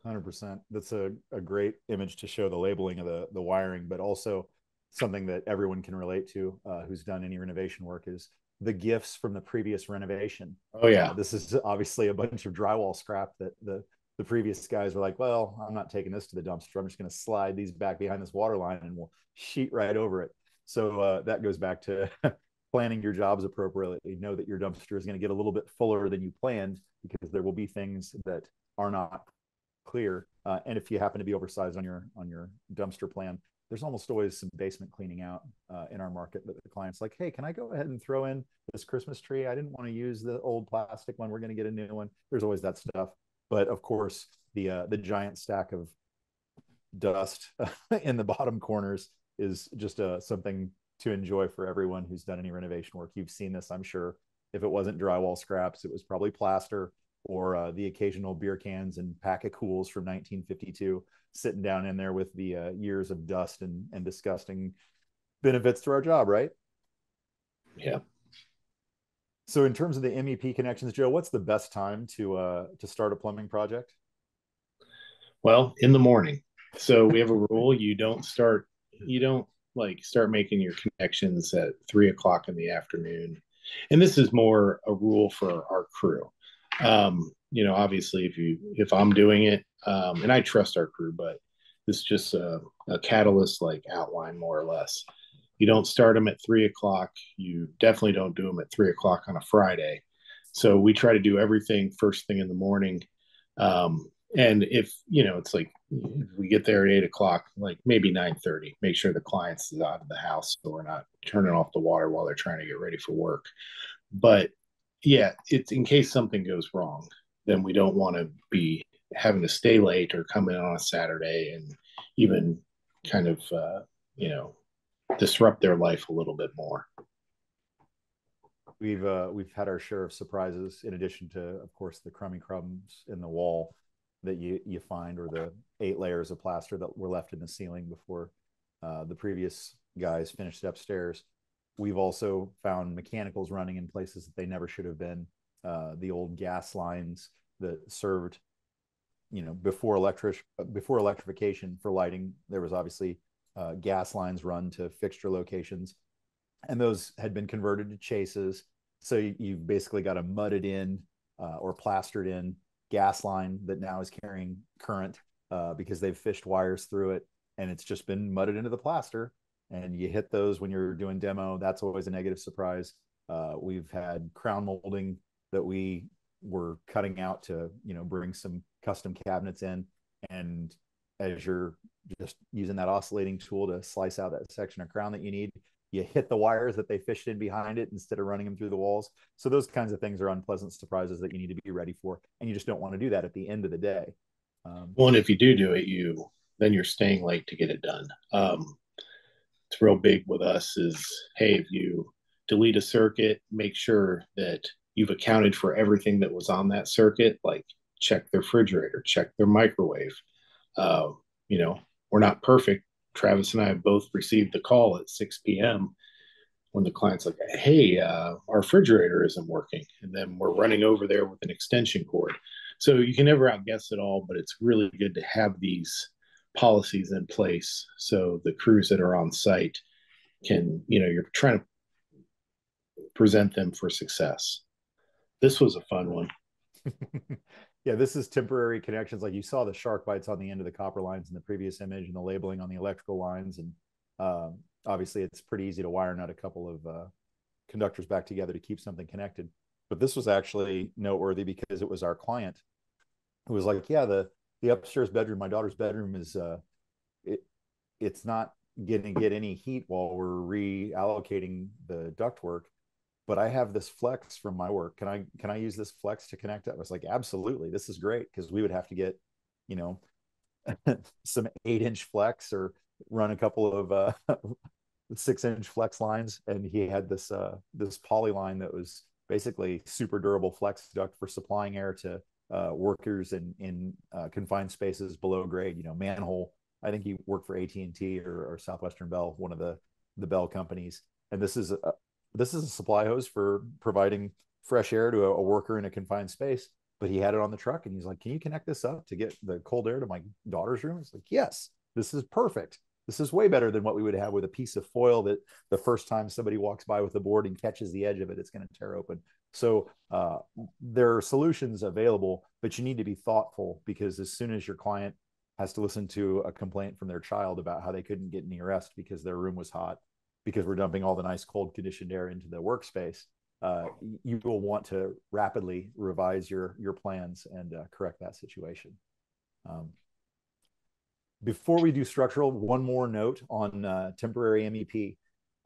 Hundred percent. That's a, a great image to show the labeling of the the wiring, but also something that everyone can relate to uh, who's done any renovation work is the gifts from the previous renovation. Oh yeah, uh, this is obviously a bunch of drywall scrap that the the previous guys were like, well, I'm not taking this to the dumpster. I'm just going to slide these back behind this water line and we'll sheet right over it. So uh, that goes back to [LAUGHS] planning your jobs appropriately. Know that your dumpster is going to get a little bit fuller than you planned because there will be things that are not clear. Uh, and if you happen to be oversized on your on your dumpster plan, there's almost always some basement cleaning out uh, in our market that the client's like, hey, can I go ahead and throw in this Christmas tree? I didn't want to use the old plastic one. We're going to get a new one. There's always that stuff. But of course, the uh, the giant stack of dust [LAUGHS] in the bottom corners is just uh, something to enjoy for everyone who's done any renovation work. You've seen this, I'm sure. If it wasn't drywall scraps, it was probably plaster or uh, the occasional beer cans and pack of Kools from 1952 sitting down in there with the uh, years of dust and, and disgusting benefits to our job, right? Yeah. So in terms of the MEP connections, Joe, what's the best time to uh, to start a plumbing project? Well, in the morning. So we have a rule: you don't start, you don't like start making your connections at three o'clock in the afternoon. And this is more a rule for our crew um, you know, obviously, if you if I'm doing it, um, and I trust our crew, but is just a, a catalyst like outline more or less. You don't start them at three o'clock. You definitely don't do them at three o'clock on a Friday. So we try to do everything first thing in the morning. Um, and if you know, it's like if we get there at eight o'clock, like maybe nine thirty, make sure the client's is out of the house so we're not turning off the water while they're trying to get ready for work. But yeah, it's in case something goes wrong, then we don't want to be having to stay late or come in on a Saturday and even kind of uh, you know disrupt their life a little bit more. We've uh, we've had our share of surprises in addition to, of course, the crummy crumbs in the wall that you you find, or the eight layers of plaster that were left in the ceiling before uh, the previous guys finished upstairs. We've also found mechanicals running in places that they never should have been. Uh, the old gas lines that served, you know, before electric before electrification for lighting, there was obviously uh, gas lines run to fixture locations, and those had been converted to chases. So you, you've basically got a mudded in uh, or plastered in gas line that now is carrying current uh, because they've fished wires through it and it's just been mudded into the plaster and you hit those when you're doing demo that's always a negative surprise uh, we've had crown molding that we were cutting out to you know bring some custom cabinets in and as you're just using that oscillating tool to slice out that section of crown that you need you hit the wires that they fished in behind it instead of running them through the walls. So those kinds of things are unpleasant surprises that you need to be ready for, and you just don't want to do that at the end of the day. Um, well, and if you do do it, you then you're staying late to get it done. Um, it's real big with us. Is hey, if you delete a circuit, make sure that you've accounted for everything that was on that circuit, like check their refrigerator, check their microwave. Uh, you know, we're not perfect Travis and I both received the call at 6 p.m. when the client's like, "Hey, uh, our refrigerator isn't working," and then we're running over there with an extension cord. So you can never outguess it all, but it's really good to have these policies in place so the crews that are on site can, you know, you're trying to present them for success. This was a fun one. [LAUGHS] yeah, this is temporary connections. Like you saw the SharkBites on the end of the copper lines in the previous image and the labeling on the electrical lines. And um, obviously it's pretty easy to wire nut a couple of uh, conductors back together to keep something connected. But this was actually noteworthy because it was our client who was like, yeah, the, the upstairs bedroom, my daughter's bedroom is, uh, it, it's not getting get any heat while we're reallocating the ductwork but I have this flex from my work. Can I can I use this flex to connect it? I was like, absolutely, this is great because we would have to get, you know, [LAUGHS] some eight inch flex or run a couple of uh, [LAUGHS] six inch flex lines, and he had this uh, this poly line that was basically super durable flex duct for supplying air to uh, workers in in uh, confined spaces below grade. You know, manhole. I think he worked for AT and T or, or Southwestern Bell, one of the the Bell companies. And this is a, this is a supply hose for providing fresh air to a, a, worker in a confined space. But he had it on the truck and he's like, Can you connect this up to get the cold air to my daughter's room? It's like, Yes, this is perfect. This is way better than what we would have with a piece of foil that the first time somebody walks by with a board and catches the edge of it, it's going to tear open. So uh, there are solutions available, but you need to be thoughtful because as soon as your client has to listen to a complaint from their child about how they couldn't get any rest because their room was hot because we're dumping all the nice cold conditioned air into the workspace, uh, you will want to rapidly revise your your plans and uh, correct that situation. Um, before we do structural, one more note on uh, temporary MEP.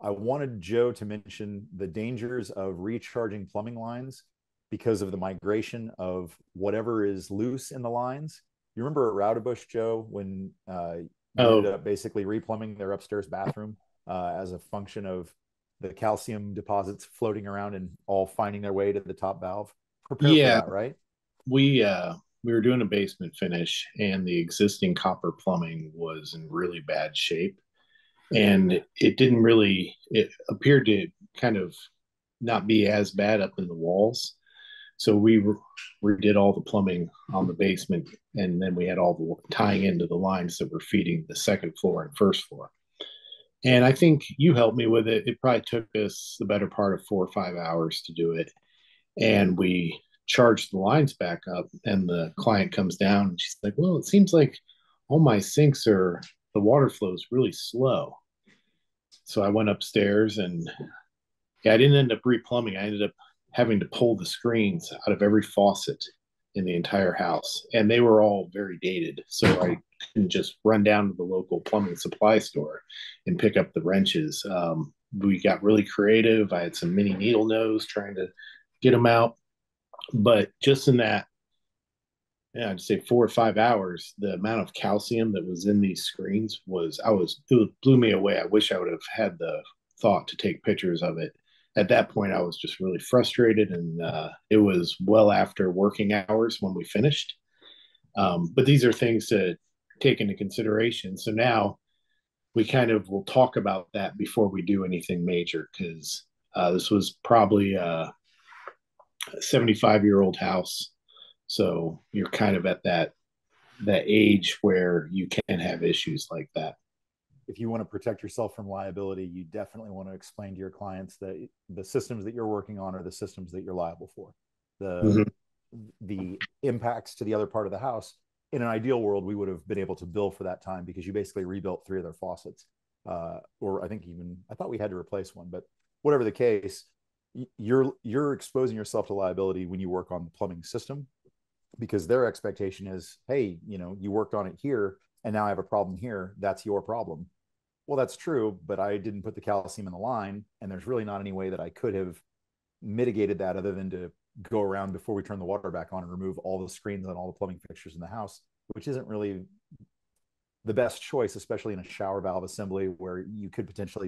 I wanted Joe to mention the dangers of recharging plumbing lines because of the migration of whatever is loose in the lines. You remember at Rowdebush, Joe, when uh, you oh. ended up basically replumbing their upstairs bathroom? uh, as a function of the calcium deposits floating around and all finding their way to the top valve. Prepare yeah, that, right? We uh, we were doing a basement finish, and the existing copper plumbing was in really bad shape, and it didn't really. It appeared to kind of not be as bad up in the walls. So we re- redid all the plumbing on the basement, and then we had all the tying into the lines that were feeding the second floor and first floor. And I think you helped me with it. It probably took us the better part of four or five hours to do it. And we charged the lines back up, and the client comes down and she's like, Well, it seems like all my sinks are, the water flow is really slow. So I went upstairs and yeah, I didn't end up replumbing. I ended up having to pull the screens out of every faucet in the entire house, and they were all very dated. So I couldn't just run down to the local plumbing supply store and pick up the wrenches. Um, we got really creative. I had some mini needle nose trying to get them out, but just in that, yeah, I'd say four or five hours, the amount of calcium that was in these screens was I was it blew me away. I wish I would have had the thought to take pictures of it at that point, I was just really frustrated, and uh, it was well after working hours when we finished. Um, but these are things to take into consideration. So now we kind of will talk about that before we do anything major because uh, this was probably a 75 year old house. So you're kind of at that that age where you can have issues like that if you want to protect yourself from liability, you definitely want to explain to your clients that the systems that you're working on are the systems that you're liable for. The mm-hmm. the impacts to the other part of the house. In an ideal world, we would have been able to bill for that time because you basically rebuilt three of their faucets, uh, or I think even I thought we had to replace one. But whatever the case, you're you're exposing yourself to liability when you work on the plumbing system because their expectation is, hey, you know, you worked on it here and now I have a problem here. That's your problem well, that's true, but I didn't put the calcium in the line, and there's really not any way that I could have mitigated that other than to go around before we turn the water back on and remove all the screens and all the plumbing fixtures in the house, which isn't really the best choice, especially in a shower valve assembly where you could potentially,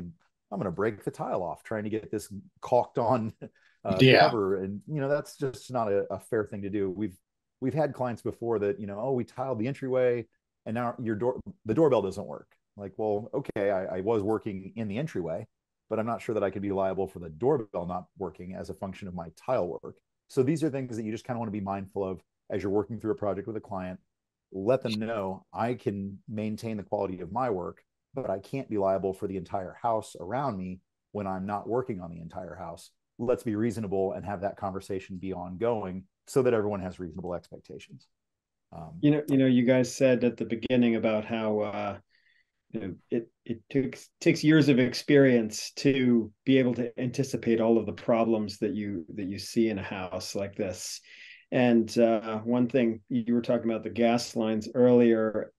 I'm going to break the tile off trying to get this caulked on [LAUGHS] uh, yeah. cover, and you know that's just not a, a fair thing to do. We've we've had clients before that you know, oh, we tiled the entryway, and now your door the doorbell doesn't work like, well, okay, I, I was working in the entryway, but I'm not sure that I could be liable for the doorbell not working as a function of my tile work. So these are things that you just kind of want to be mindful of as you're working through a project with a client. Let them know I can maintain the quality of my work, but I can't be liable for the entire house around me when I'm not working on the entire house. Let's be reasonable and have that conversation be ongoing so that everyone has reasonable expectations. Um, you know, you know, you guys said at the beginning about how uh, you know, it it takes takes years of experience to be able to anticipate all of the problems that you that you see in a house like this. And uh, one thing you were talking about the gas lines earlier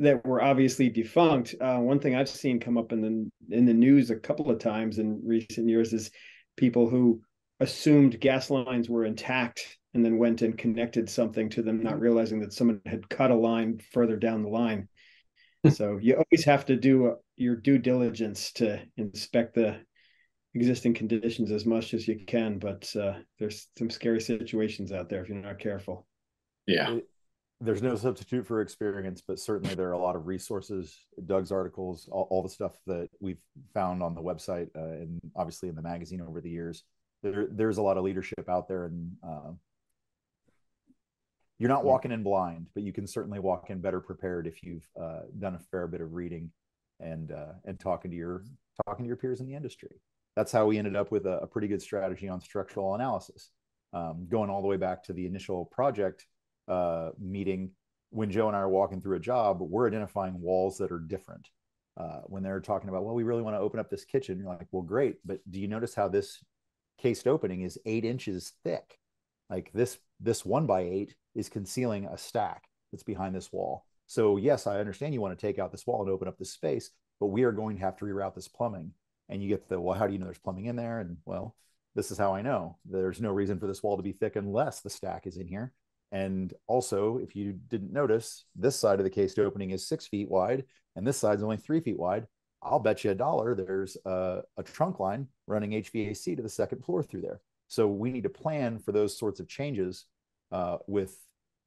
that were obviously defunct. Uh, one thing I've seen come up in the in the news a couple of times in recent years is people who assumed gas lines were intact and then went and connected something to them, not realizing that someone had cut a line further down the line. So you always have to do your due diligence to inspect the existing conditions as much as you can but uh, there's some scary situations out there if you're not careful. Yeah. It, there's no substitute for experience but certainly there are a lot of resources doug's articles all, all the stuff that we've found on the website uh, and obviously in the magazine over the years. There, there's a lot of leadership out there and uh, you're not walking in blind, but you can certainly walk in better prepared if you've uh, done a fair bit of reading and uh, and talking to your talking to your peers in the industry. That's how we ended up with a, a pretty good strategy on structural analysis, um, going all the way back to the initial project uh, meeting when Joe and I are walking through a job. We're identifying walls that are different. Uh, when they're talking about, well, we really want to open up this kitchen, you're like, well, great, but do you notice how this cased opening is eight inches thick? Like this this one by eight is concealing a stack that's behind this wall. So yes, I understand you want to take out this wall and open up this space, but we are going to have to reroute this plumbing. And you get the well, how do you know there's plumbing in there? And well, this is how I know there's no reason for this wall to be thick unless the stack is in here. And also, if you didn't notice, this side of the cased opening is six feet wide, and this side's only three feet wide. I'll bet you a dollar there's a, a trunk line running HVAC to the second floor through there. So we need to plan for those sorts of changes uh, with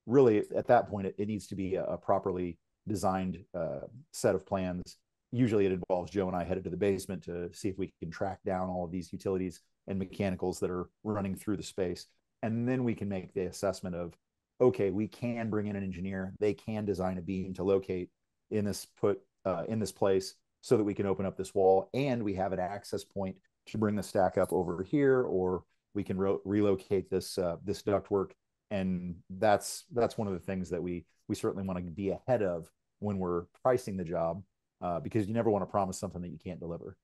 really at that point it, it needs to be a, a properly designed uh, set of plans usually it involves joe and i headed to the basement to see if we can track down all of these utilities and mechanicals that are running through the space and then we can make the assessment of okay we can bring in an engineer. They can design a beam to locate in this put uh, in this place so that we can open up this wall and we have an access point to bring the stack up over here or we can re- relocate this uh, this ductwork. And that's that's one of the things that we we certainly want to be ahead of when we're pricing the job uh, because you never want to promise something that you can't deliver.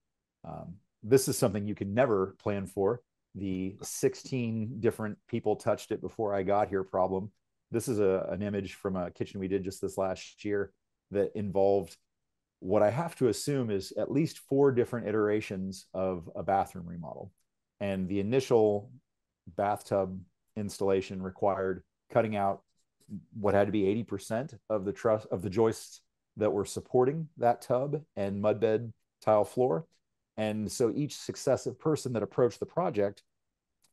Um, this is something you can never plan for. The 16 different people touched it before I got here problem. This is a, an image from a kitchen we did just this last year that involved what I have to assume is at least four different iterations of a bathroom remodel. And the initial bathtub installation required cutting out what had to be 80% of the truss of the joists that were supporting that tub and mudbed tile floor. And so each successive person that approached the project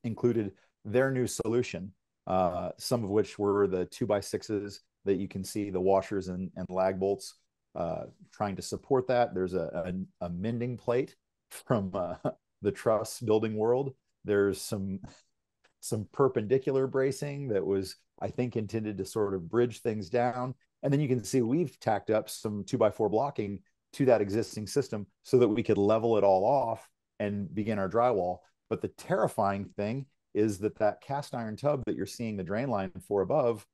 included their new solution, uh, some of which were the two by sixes that you can see the washers and, and lag bolts uh, trying to support that. There's a, a, a mending plate from uh, [LAUGHS] the truss building world. There's some [LAUGHS] some perpendicular bracing that was, I think, intended to sort of bridge things down. And then you can see we've tacked up some two by four blocking to that existing system so that we could level it all off and begin our drywall. But the terrifying thing is that that cast iron tub that you're seeing the drain line for above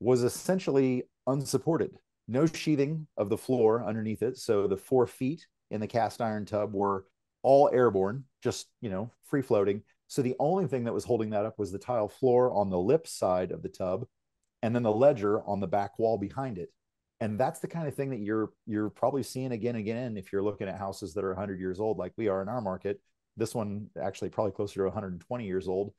was essentially unsupported. No sheathing of the floor underneath it. So the four feet in the cast iron tub were all airborne, just, you know, free floating. So the only thing that was holding that up was the tile floor on the lip side of the tub and then the ledger on the back wall behind it. And that's the kind of thing that you're you're probably seeing again and again if you're looking at houses that are 100 years old like we are in our market. This one actually probably closer to 120 years old.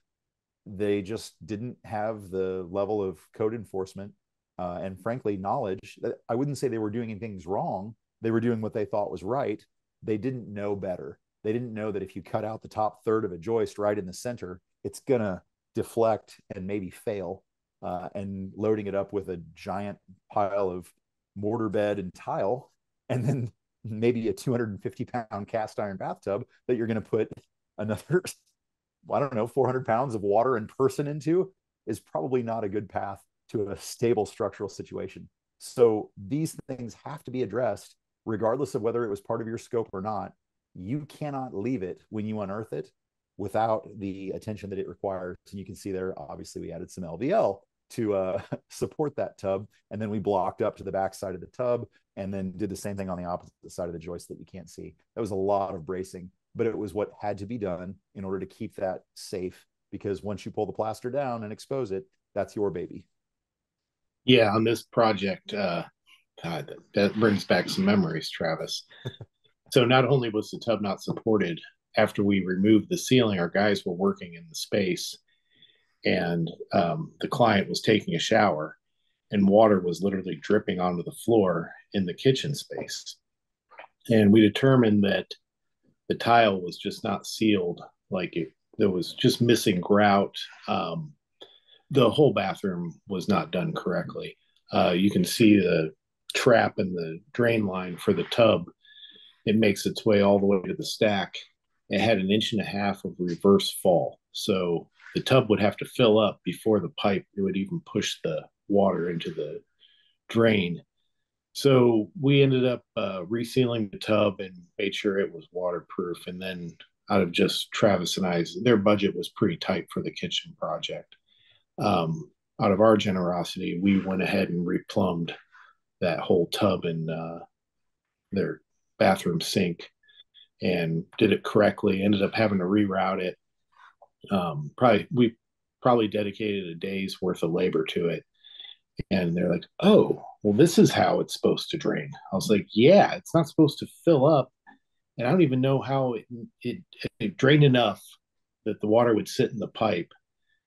They just didn't have the level of code enforcement uh, and frankly knowledge. that I wouldn't say they were doing things wrong. They were doing what they thought was right. They didn't know better they didn't know that if you cut out the top third of a joist right in the center, it's going to deflect and maybe fail. Uh, and loading it up with a giant pile of mortar bed and tile, and then maybe a 250 pound cast iron bathtub that you're going to put another, [LAUGHS] I don't know, 400 pounds of water and person into is probably not a good path to a stable structural situation. So these things have to be addressed regardless of whether it was part of your scope or not you cannot leave it when you unearth it without the attention that it requires. And you can see there, obviously, we added some LVL to uh, [LAUGHS] support that tub. And then we blocked up to the back side of the tub and then did the same thing on the opposite side of the joist that you can't see. That was a lot of bracing, but it was what had to be done in order to keep that safe. Because once you pull the plaster down and expose it, that's your baby. Yeah, on this project, uh, God, that brings back some memories, Travis. [LAUGHS] So not only was the tub not supported after we removed the ceiling, our guys were working in the space, and um, the client was taking a shower, and water was literally dripping onto the floor in the kitchen space. And we determined that the tile was just not sealed, like it, there was just missing grout. Um, the whole bathroom was not done correctly. Uh, you can see the trap and the drain line for the tub it makes its way all the way to the stack. It had an inch and a half of reverse fall. So the tub would have to fill up before the pipe it would even push the water into the drain. So we ended up uh, resealing the tub and made sure it was waterproof. And then out of just Travis and I's, their budget was pretty tight for the kitchen project. Um, out of our generosity, we went ahead and replumbed that whole tub and uh, their bathroom sink and did it correctly. Ended up having to reroute it. Um, probably we probably dedicated a day's worth of labor to it. And they're like, "Oh, well, this is how it's supposed to drain." I was like, "Yeah, it's not supposed to fill up." And I don't even know how it, it, it drained enough that the water would sit in the pipe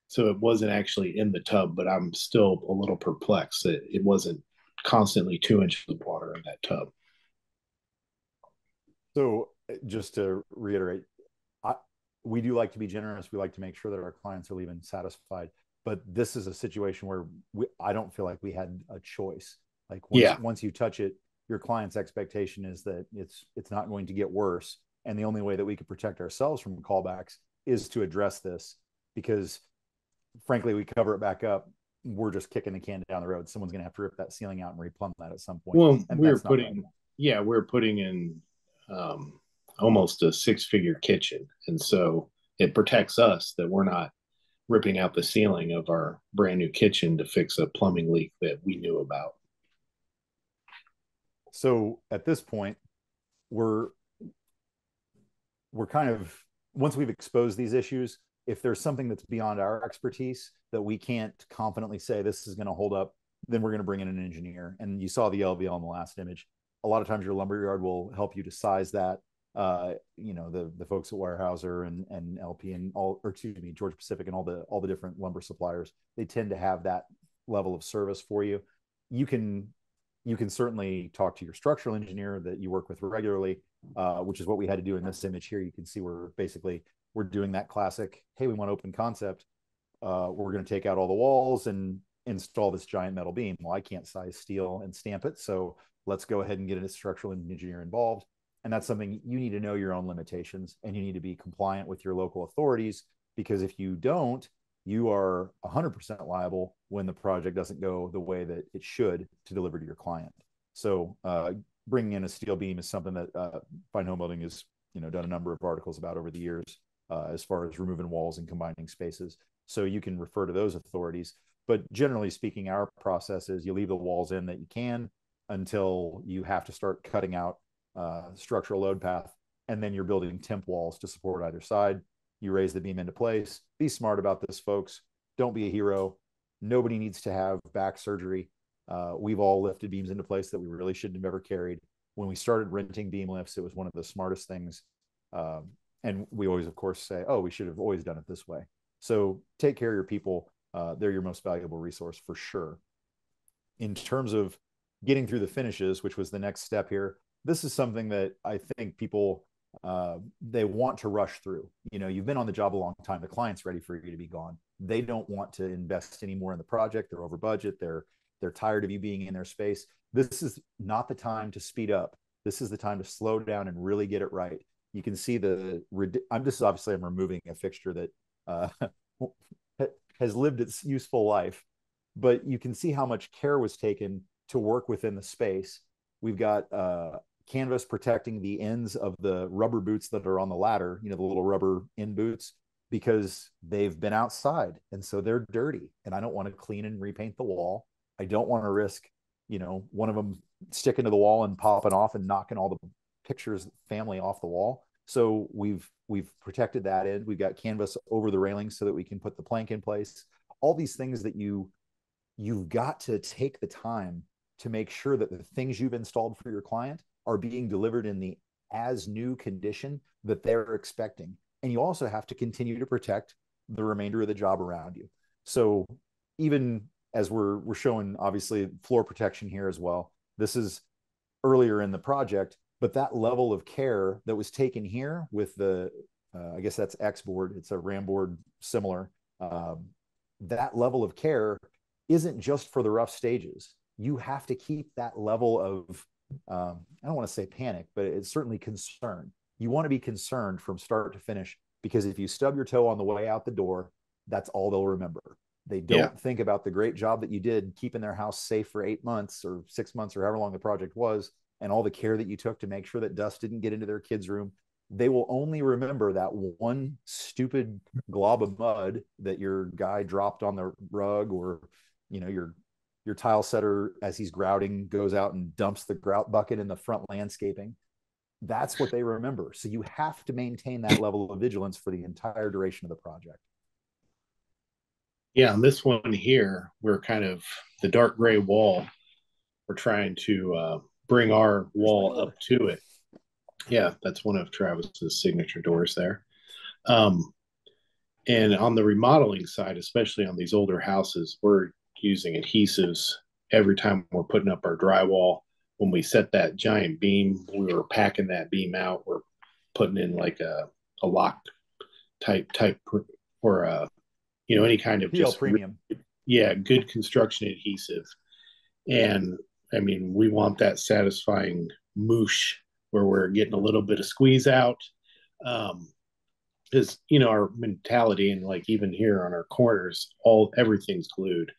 so it wasn't actually in the tub but i'm still a little perplexed that it wasn't constantly two inches of water in that tub so uh, just to reiterate, we do like to be generous. We like to make sure that our clients are leaving satisfied. But this is a situation where we, I don't feel like we had a choice. Like once, yeah. once you touch it, your client's expectation is that it's it's not going to get worse. And the only way that we could protect ourselves from callbacks is to address this because frankly, we cover it back up. We're just kicking the can down the road. Someone's going to have to rip that ceiling out and replumb that at some point. Well, and we are putting, yeah, we're putting in um, almost a six figure kitchen. And so it protects us that we're not ripping out the ceiling of our brand new kitchen to fix a plumbing leak that we knew about. So at this point, we're we're kind of once we've exposed these issues, if there's something that's beyond our expertise that we can't confidently say this is going to hold up, then we're going to bring in an engineer. And you saw the LVL in the last image. A lot of times your lumberyard will help you to size that. Uh, you know, the the folks at Weyerhaeuser and and LP and all, or excuse me, George Pacific and all the all the different lumber suppliers, they tend to have that level of service for you. You can you can certainly talk to your structural engineer that you work with regularly, uh, which is what we had to do in this image here. You can see we're basically we're doing that classic. Hey, we want open concept. Uh, we're going to take out all the walls and install this giant metal beam. Well, I can't size steel and stamp it, so let's go ahead and get a structural engineer involved. And that's something you need to know your own limitations and you need to be compliant with your local authorities because if you don't, you are 100% liable when the project doesn't go the way that it should to deliver to your client. So uh, bringing in a steel beam is something that uh, Fine Homebuilding has you know done a number of articles about over the years uh, as far as removing walls and combining spaces. So you can refer to those authorities. But generally speaking, our process is you leave the walls in that you can until you have to start cutting out uh, structural load path, and then you're building temp walls to support either side you raise the beam into place. Be smart about this, folks. Don't be a hero. Nobody needs to have back surgery. Uh, we've all lifted beams into place that we really shouldn't have ever carried. When we started renting beam lifts, it was one of the smartest things. Um, and we always, of course, say, oh, we should have always done it this way. So take care of your people. Uh, they're your most valuable resource for sure. In terms of getting through the finishes, which was the next step here, this is something that I think people uh, they want to rush through. You know, you've been on the job a long time. The client's ready for you to be gone. They don't want to invest anymore in the project. They're over budget. They're they're tired of you being in their space. This is not the time to speed up. This is the time to slow down and really get it right. You can see the. I'm just obviously I'm removing a fixture that uh, [LAUGHS] has lived its useful life, but you can see how much care was taken to work within the space. We've got uh, canvas protecting the ends of the rubber boots that are on the ladder, you know, the little rubber in boots, because they've been outside and so they're dirty. And I don't want to clean and repaint the wall. I don't want to risk, you know, one of them sticking to the wall and popping off and knocking all the pictures family off the wall. So we've we've protected that end. We've got canvas over the railings so that we can put the plank in place. All these things that you you've got to take the time to make sure that the things you've installed for your client are being delivered in the as new condition that they're expecting. And you also have to continue to protect the remainder of the job around you. So even as we're we're showing obviously floor protection here as well. This is earlier in the project, but that level of care that was taken here with the uh, I guess that's X board, it's a RAM board similar. Um, that level of care isn't just for the rough stages. You have to keep that level of um, I don't want to say panic, but it's certainly concern. You want to be concerned from start to finish because if you stub your toe on the way out the door, that's all they'll remember. They don't yeah. think about the great job that you did keeping their house safe for eight months or six months or however long the project was, and all the care that you took to make sure that dust didn't get into their kids' room. They will only remember that one stupid glob of mud that your guy dropped on the rug or you know your your tile setter as he's grouting goes out and dumps the grout bucket in the front landscaping. That's what they remember. So you have to maintain that level of vigilance for the entire duration of the project. Yeah on this one here we're kind of the dark gray wall we're trying to uh, bring our wall up to it. Yeah that's one of travis's signature doors there. Um, and on the remodeling side especially on these older houses we're using adhesives every time we're putting up our drywall. When we set that giant beam, we were packing that beam out. We're putting in like a, a lock type type or a you know any kind of just premium. Yeah, good construction adhesive. And I mean, we want that satisfying moosh where we're getting a little bit of squeeze out. Um, is you know our mentality and like even here on our corners, all everything's glued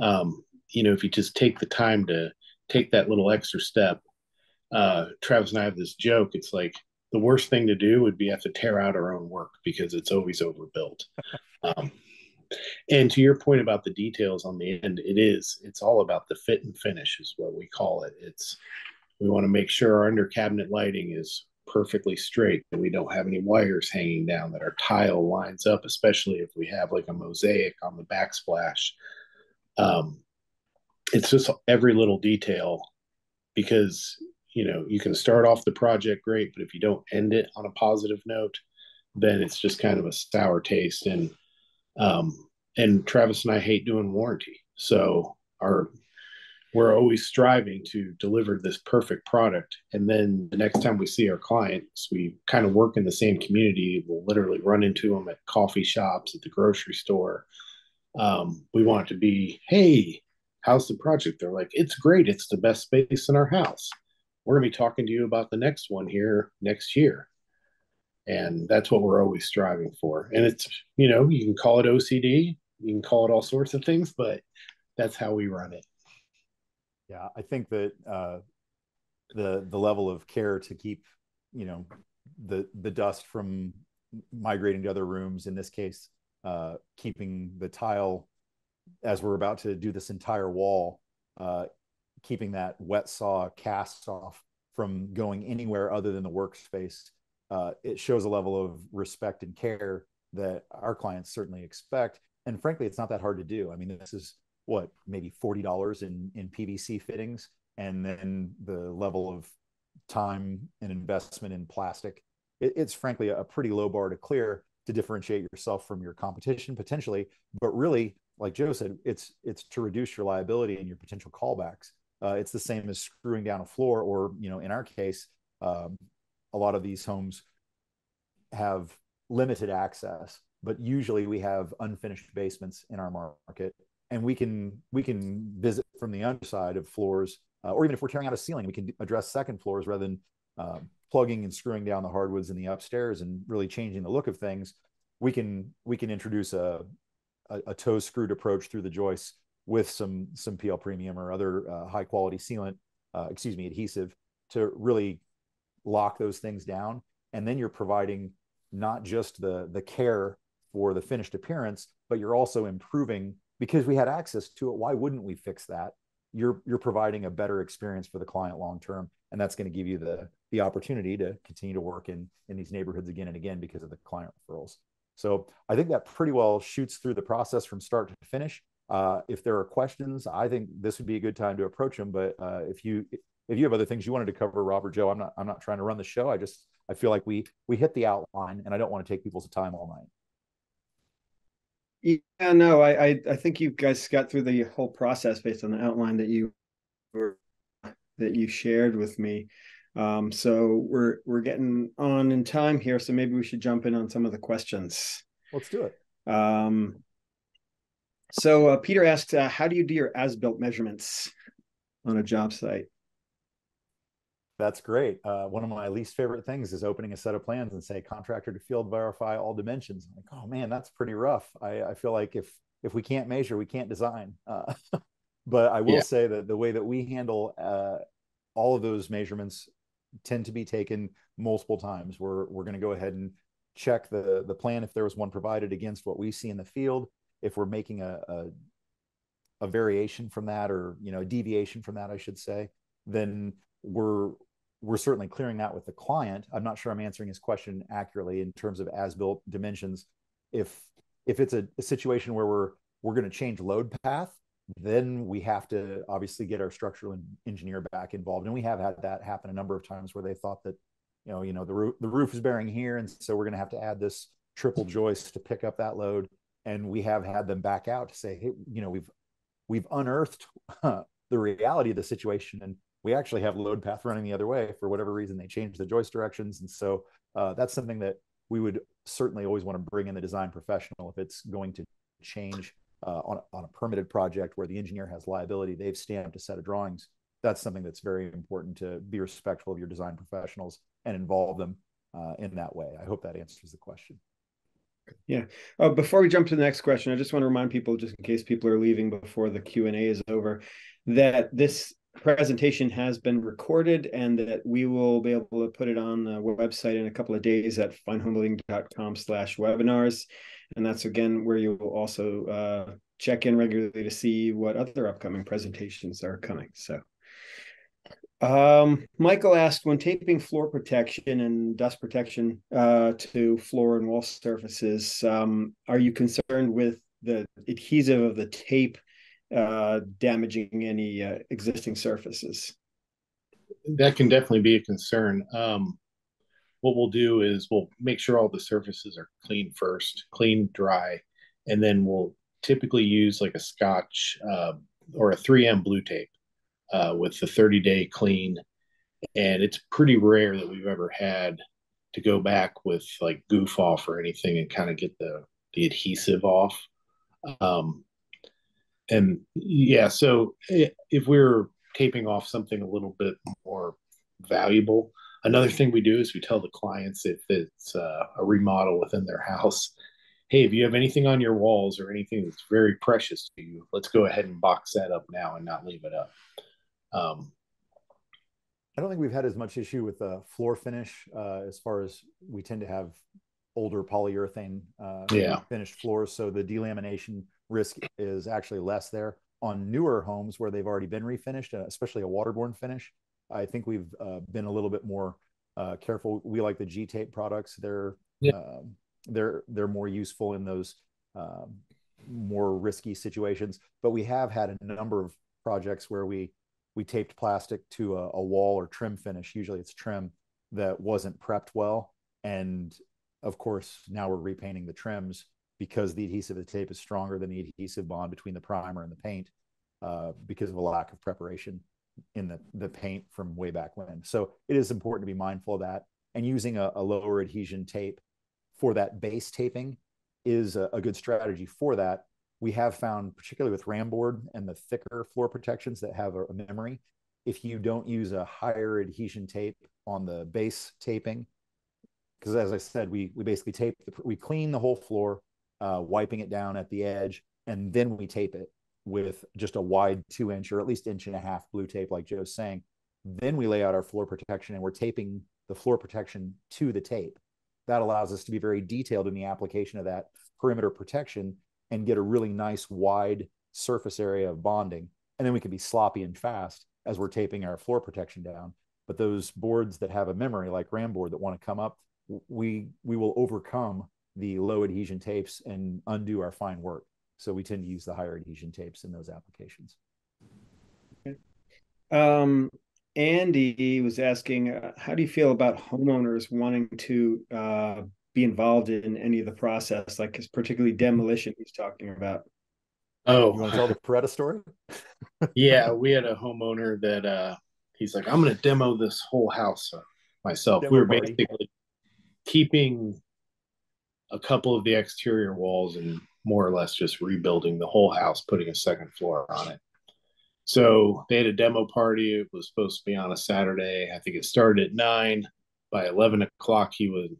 um, you know, if you just take the time to take that little extra step, uh, Travis and I have this joke. It's like the worst thing to do would be have to tear out our own work because it's always overbuilt. [LAUGHS] Um, and to your point about the details on the end, it is. It's all about the fit and finish, is what we call it. It's we want to make sure our under cabinet lighting is perfectly straight, that we don't have any wires hanging down, that our tile lines up, especially if we have like a mosaic on the backsplash. Um, it's just every little detail because you know you can start off the project great, but if you don't end it on a positive note, then it's just kind of a sour taste. And um, and Travis and I hate doing warranty, so our we're always striving to deliver this perfect product. And then the next time we see our clients, we kind of work in the same community. We'll literally run into them at coffee shops, at the grocery store. Um, we want to be, hey, how's the project? They're like, it's great. It's the best space in our house. We're going to be talking to you about the next one here next year. And that's what we're always striving for. And it's, you know, you can call it OCD, you can call it all sorts of things, but that's how we run it. Yeah, I think that uh, the the level of care to keep, you know, the the dust from migrating to other rooms. In this case, uh, keeping the tile as we're about to do this entire wall, uh, keeping that wet saw cast off from going anywhere other than the workspace. Uh, it shows a level of respect and care that our clients certainly expect. And frankly, it's not that hard to do. I mean, this is what maybe forty dollars in in PVC fittings, and then the level of time and investment in plastic. It, it's frankly a pretty low bar to clear to differentiate yourself from your competition potentially. But really, like Joe said, it's it's to reduce your liability and your potential callbacks. Uh, it's the same as screwing down a floor, or you know, in our case, um, a lot of these homes have limited access, but usually we have unfinished basements in our market and we can we can visit from the underside of floors uh, or even if we're tearing out a ceiling we can address second floors rather than uh, plugging and screwing down the hardwoods in the upstairs and really changing the look of things we can we can introduce a a, a toe screwed approach through the joists with some some pl premium or other uh, high quality sealant uh, excuse me adhesive to really lock those things down. And then you're providing not just the the care for the finished appearance but you're also improving because we had access to it why wouldn't we fix that? You're you're providing a better experience for the client long term and that's going to give you the the opportunity to continue to work in in these neighborhoods again and again because of the client referrals. So i think that pretty well shoots through the process from start to finish. Uh, if there are questions i think this would be a good time to approach them but uh, if you if you have other things you wanted to cover robert joe i'm not i'm not trying to run the show. I just i feel like we we hit the outline and i don't want to take people's time all night. Yeah, no, I, I, I think you guys got through the whole process based on the outline that you were that you shared with me. Um, so we're we're getting on in time here, so maybe we should jump in on some of the questions. Let's do it. Um, so uh, Peter asked, uh, "How do you do your as-built measurements on a job site?" That's great. Uh, one of my least favorite things is opening a set of plans and say contractor to field verify all dimensions. I'm like, oh man, that's pretty rough. I, I feel like if if we can't measure, we can't design. Uh, [LAUGHS] but I will yeah. say that the way that we handle uh, all of those measurements tend to be taken multiple times. We're we're going to go ahead and check the the plan if there was one provided against what we see in the field. If we're making a, a a variation from that or you know deviation from that, I should say, then we're we're certainly clearing that with the client. I'm not sure I'm answering his question accurately in terms of as-built dimensions. If if it's a, a situation where we're we're going to change load path, then we have to obviously get our structural engineer back involved, and we have had that happen a number of times where they thought that you know you know the roof the roof is bearing here, and so we're going to have to add this triple joist to pick up that load, and we have had them back out to say, hey, you know we've we've unearthed [LAUGHS] the reality of the situation and we actually have load path running the other way for whatever reason. They changed the joist directions. And so uh, that's something that we would certainly always want to bring in the design professional if it's going to change uh, on, on a permitted project where the engineer has liability they've stamped a set of drawings. That's something that's very important to be respectful of your design professionals and involve them uh, in that way. I hope that answers the question. Yeah. Uh, before we jump to the next question, I just want to remind people, just in case people are leaving before the Q and A is over, that this presentation has been recorded and that we will be able to put it on the website in a couple of days at finehomebuilding.com slash webinars and that's again where you will also uh, check in regularly to see what other upcoming presentations are coming so Um, Michael asked when taping floor protection and dust protection uh, to floor and wall surfaces, um, are you concerned with the adhesive of the tape uh, damaging any uh, existing surfaces? That can definitely be a concern. Um, what we'll do is we'll make sure all the surfaces are clean first, clean, dry, and then we'll typically use like a scotch uh, or a 3M blue tape uh, with the 30 day clean. And it's pretty rare that we've ever had to go back with like goof off or anything and kind of get the, the adhesive off. Um, and yeah, so if we're taping off something a little bit more valuable, another thing we do is we tell the clients if it's uh, a remodel within their house, hey, if you have anything on your walls or anything that's very precious to you, let's go ahead and box that up now and not leave it up. Um, I don't think we've had as much issue with the floor finish uh, as far as we tend to have older polyurethane uh, yeah. finished floors. So the delamination risk is actually less there. On newer homes where they've already been refinished, uh, especially a waterborne finish, I think we've uh, been a little bit more uh, careful. We like the G tape products. They're yeah. Um, they're they're more useful in those um, more risky situations. But we have had a number of projects where we we taped plastic to a, a wall or trim finish. Usually it's trim that wasn't prepped well, and of course now we're repainting the trims because the adhesive of the tape is stronger than the adhesive bond between the primer and the paint uh, because of a lack of preparation in the, the paint from way back when. So it is important to be mindful of that. And using a, a lower adhesion tape for that base taping is a, a, good strategy for that. We have found, particularly with Ramboard and the thicker floor protections that have a, a memory, if you don't use a higher adhesion tape on the base taping, because as I said, we we basically tape the, we clean the whole floor, uh, wiping it down at the edge, and then we tape it with just a wide two inch or at least inch and a half blue tape, like Joe's saying. Then we lay out our floor protection and we're taping the floor protection to the tape. That allows us to be very detailed in the application of that perimeter protection and get a really nice wide surface area of bonding. And then we can be sloppy and fast as we're taping our floor protection down. But those boards that have a memory like RAM board, that want to come up, we we will overcome the low adhesion tapes and undo our fine work. So we tend to use the higher adhesion tapes in those applications. Okay. Um, Andy was asking, uh, how do you feel about homeowners wanting to uh, be involved in any of the process, like particularly demolition he's talking about? Oh, you want to tell the Peretta story? [LAUGHS] yeah, we had a homeowner that uh, he's like, I'm going to demo this whole house uh, myself. Demo we were party. basically keeping a couple of the exterior walls and more or less just rebuilding the whole house, putting a second floor on it. So they had a demo party. It was supposed to be on a Saturday. I think it started at nine. By eleven o'clock, he was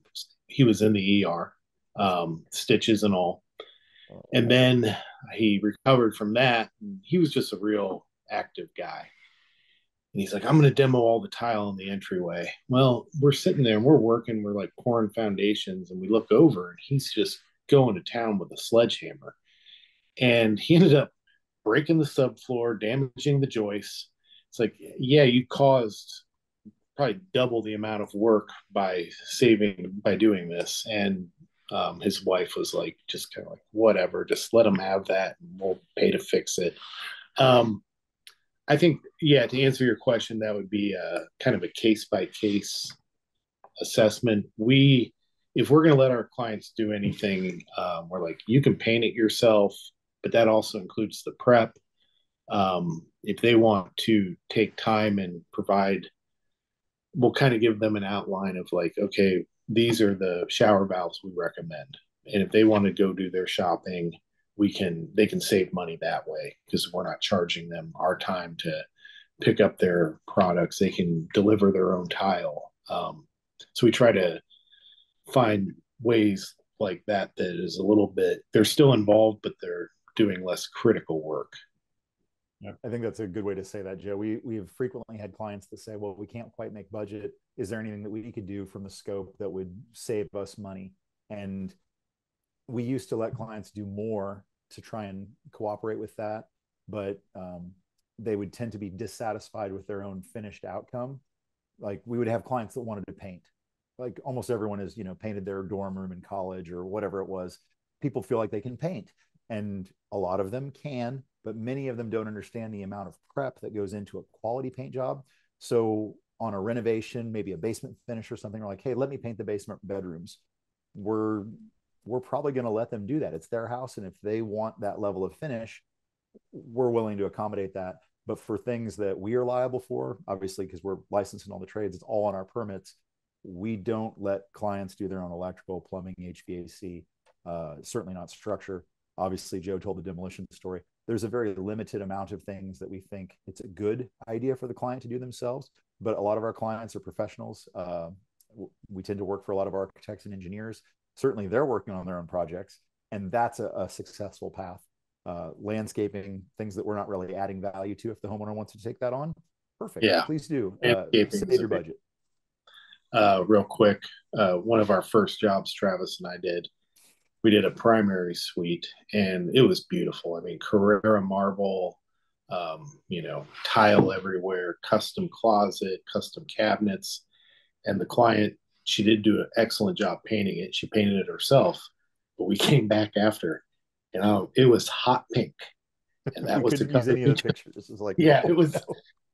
he was in the ER, um, stitches and all. And then he recovered from that. he was just a real active guy. And he's like, I'm going to demo all the tile in the entryway. Well, we're sitting there and we're working, we're like pouring foundations, and we look over and he's just going to town with a sledgehammer. And he [LAUGHS] ended up breaking the subfloor, damaging the joists. It's like, yeah, you caused probably double the amount of work by saving by doing this. And um, his wife was like, just kind of like, whatever, just let him have that, and we'll pay to fix it. Um, I think, yeah, to answer your question, that would be a kind of a case by case assessment. We, if we're going to let our clients do anything, um, we're like, you can paint it yourself, but that also includes the prep. Um, if they want to take time and provide, we'll kind of give them an outline of like, okay, these are the shower valves we recommend. And if they want to go do their shopping, we can they can save money that way because we're not charging them our time to pick up their products they can deliver their own tile um, so we try to find ways like that that is a little bit they're still involved but they're doing less critical work. I think that's a good way to say that, Joe. We we've frequently had clients that say, "Well, we can't quite make budget. Is there anything that we could do from the scope that would save us money?" And we used to let clients do more to try and cooperate with that. But um, they would tend to be dissatisfied with their own finished outcome. Like we would have clients that wanted to paint. Like almost everyone has, you know, painted their dorm room in college or whatever it was. People feel like they can paint. And a lot of them can, but many of them don't understand the amount of prep that goes into a quality paint job. So on a renovation, maybe a basement finish or something, we're like, hey, let me paint the basement bedrooms. We're we're probably going to let them do that. It's their house, and if they want that level of finish, we're willing to accommodate that. But for things that we are liable for, obviously, because we're licensed in all the trades, it's all on our permits. We don't let clients do their own electrical, plumbing, HVAC, uh, certainly not structure. Obviously, Joe told the demolition story. There's a very limited amount of things that we think it's a good idea for the client to do themselves. But a lot of our clients are professionals. Uh, we tend to work for a lot of architects and engineers. Certainly, they're working on their own projects, and that's a, a successful path. Uh, landscaping, things that we're not really adding value to. If the homeowner wants to take that on, perfect. Yeah, please do. Uh, save your budget. Uh, real quick, uh, one of our first jobs, Travis and I did, we did a primary suite, and it was beautiful. I mean, Carrara marble, um, you know, tile everywhere, custom closet, custom cabinets, and the client she did do an excellent job painting it. She painted it herself, but we [LAUGHS] came back after, and um, it was hot pink, and that [LAUGHS] was the cover. Any of the [LAUGHS] pictures. This is like yeah, it was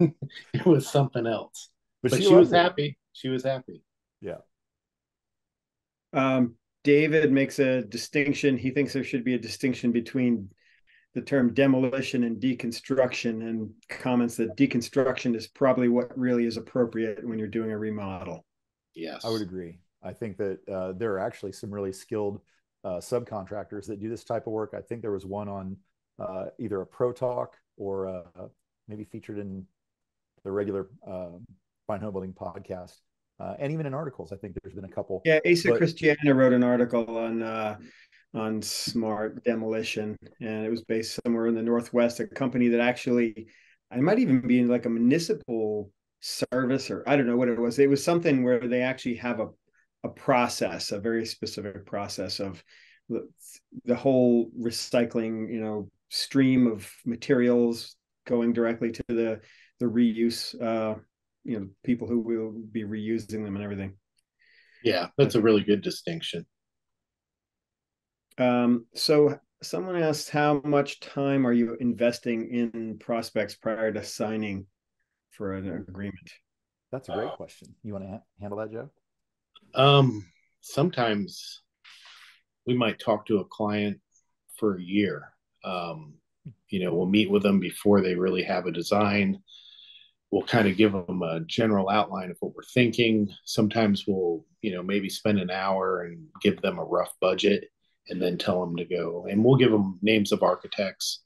it was something else. But, but she, she was happy. She was happy. Yeah. Um, David makes a distinction. He thinks there should be a distinction between the term demolition and deconstruction and comments that deconstruction is probably what really is appropriate when you're doing a remodel. Yes. I would agree. I think that uh, there are actually some really skilled uh, subcontractors that do this type of work. I think there was one on uh, either a Pro Talk or uh, maybe featured in the regular um, Fine Homebuilding podcast. Uh, and even in articles, I think there's been a couple. Yeah, Asa but, Christiana wrote an article on uh, on smart demolition, and it was based somewhere in the Northwest. A company that actually, I might even be in like a municipal service, or I don't know what it was. It was something where they actually have a a process, a very specific process of the, the whole recycling, you know, stream of materials going directly to the the reuse, uh, you know, people who will be reusing them and everything. Yeah, that's a really good distinction. Um, so someone asked how much time are you investing in prospects prior to signing for an agreement? That's a great question. You want to ha- handle that, Joe? Um, sometimes we might talk to a client for a year. Um, you know, we'll meet with them before they really have a design. We'll kind of give them a general outline of what we're thinking. Sometimes we'll, you know, maybe spend an hour and give them a rough budget and then tell them to go. And we'll give them names of architects.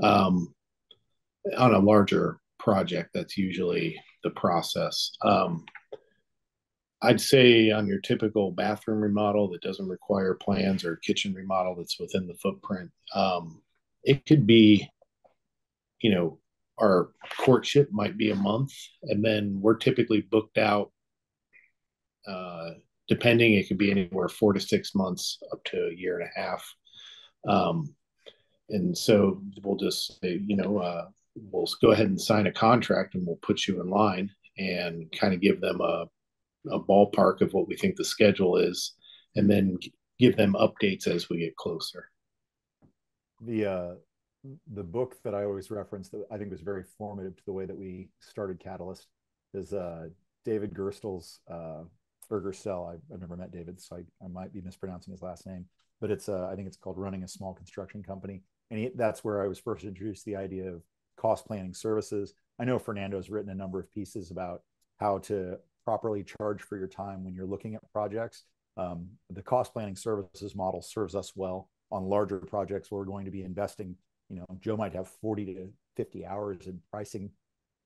Um, on a larger project, that's usually the process. Um, I'd say on your typical bathroom remodel that doesn't require plans or kitchen remodel that's within the footprint, um, it could be, you know, our courtship might be a month, and then we're typically booked out uh, depending, it could be anywhere four to six months up to a year and a half. Um, and so we'll just say, you know, uh, we'll go ahead and sign a contract and we'll put you in line and kind of give them a, a ballpark of what we think the schedule is and then give them updates as we get closer. The, uh, the book that I always reference that I think was very formative to the way that we started Catalyst is uh, David Gerstel's uh, Gerstel. I've, I've never met David, so I, I might be mispronouncing his last name, but it's uh, I think it's called Running a Small Construction Company, and he, that's where I was first introduced to the idea of cost planning services. I know Fernando's written a number of pieces about how to properly charge for your time when you're looking at projects. Um, the cost planning services model serves us well on larger projects where we're going to be investing. You know, Joe might have 40 to 50 hours in pricing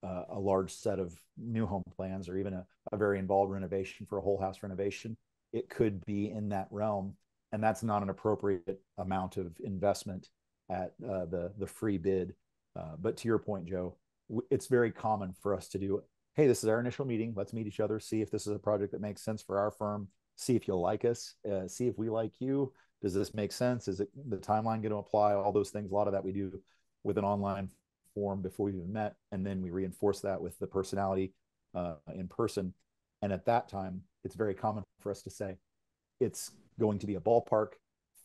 uh, a large set of new home plans or even a, a very involved renovation for a whole house renovation, it could be in that realm. And that's not an appropriate amount of investment at uh, the, the free bid. Uh, but to your point, Joe, it's very common for us to do, hey, this is our initial meeting. Let's meet each other, see if this is a project that makes sense for our firm, see if you'll like us, uh, see if we like you. Does this make sense? Is it the timeline going to apply? All those things. A lot of that we do with an online form before we even met, and then we reinforce that with the personality uh, in person. And at that time, it's very common for us to say, it's going to be a ballpark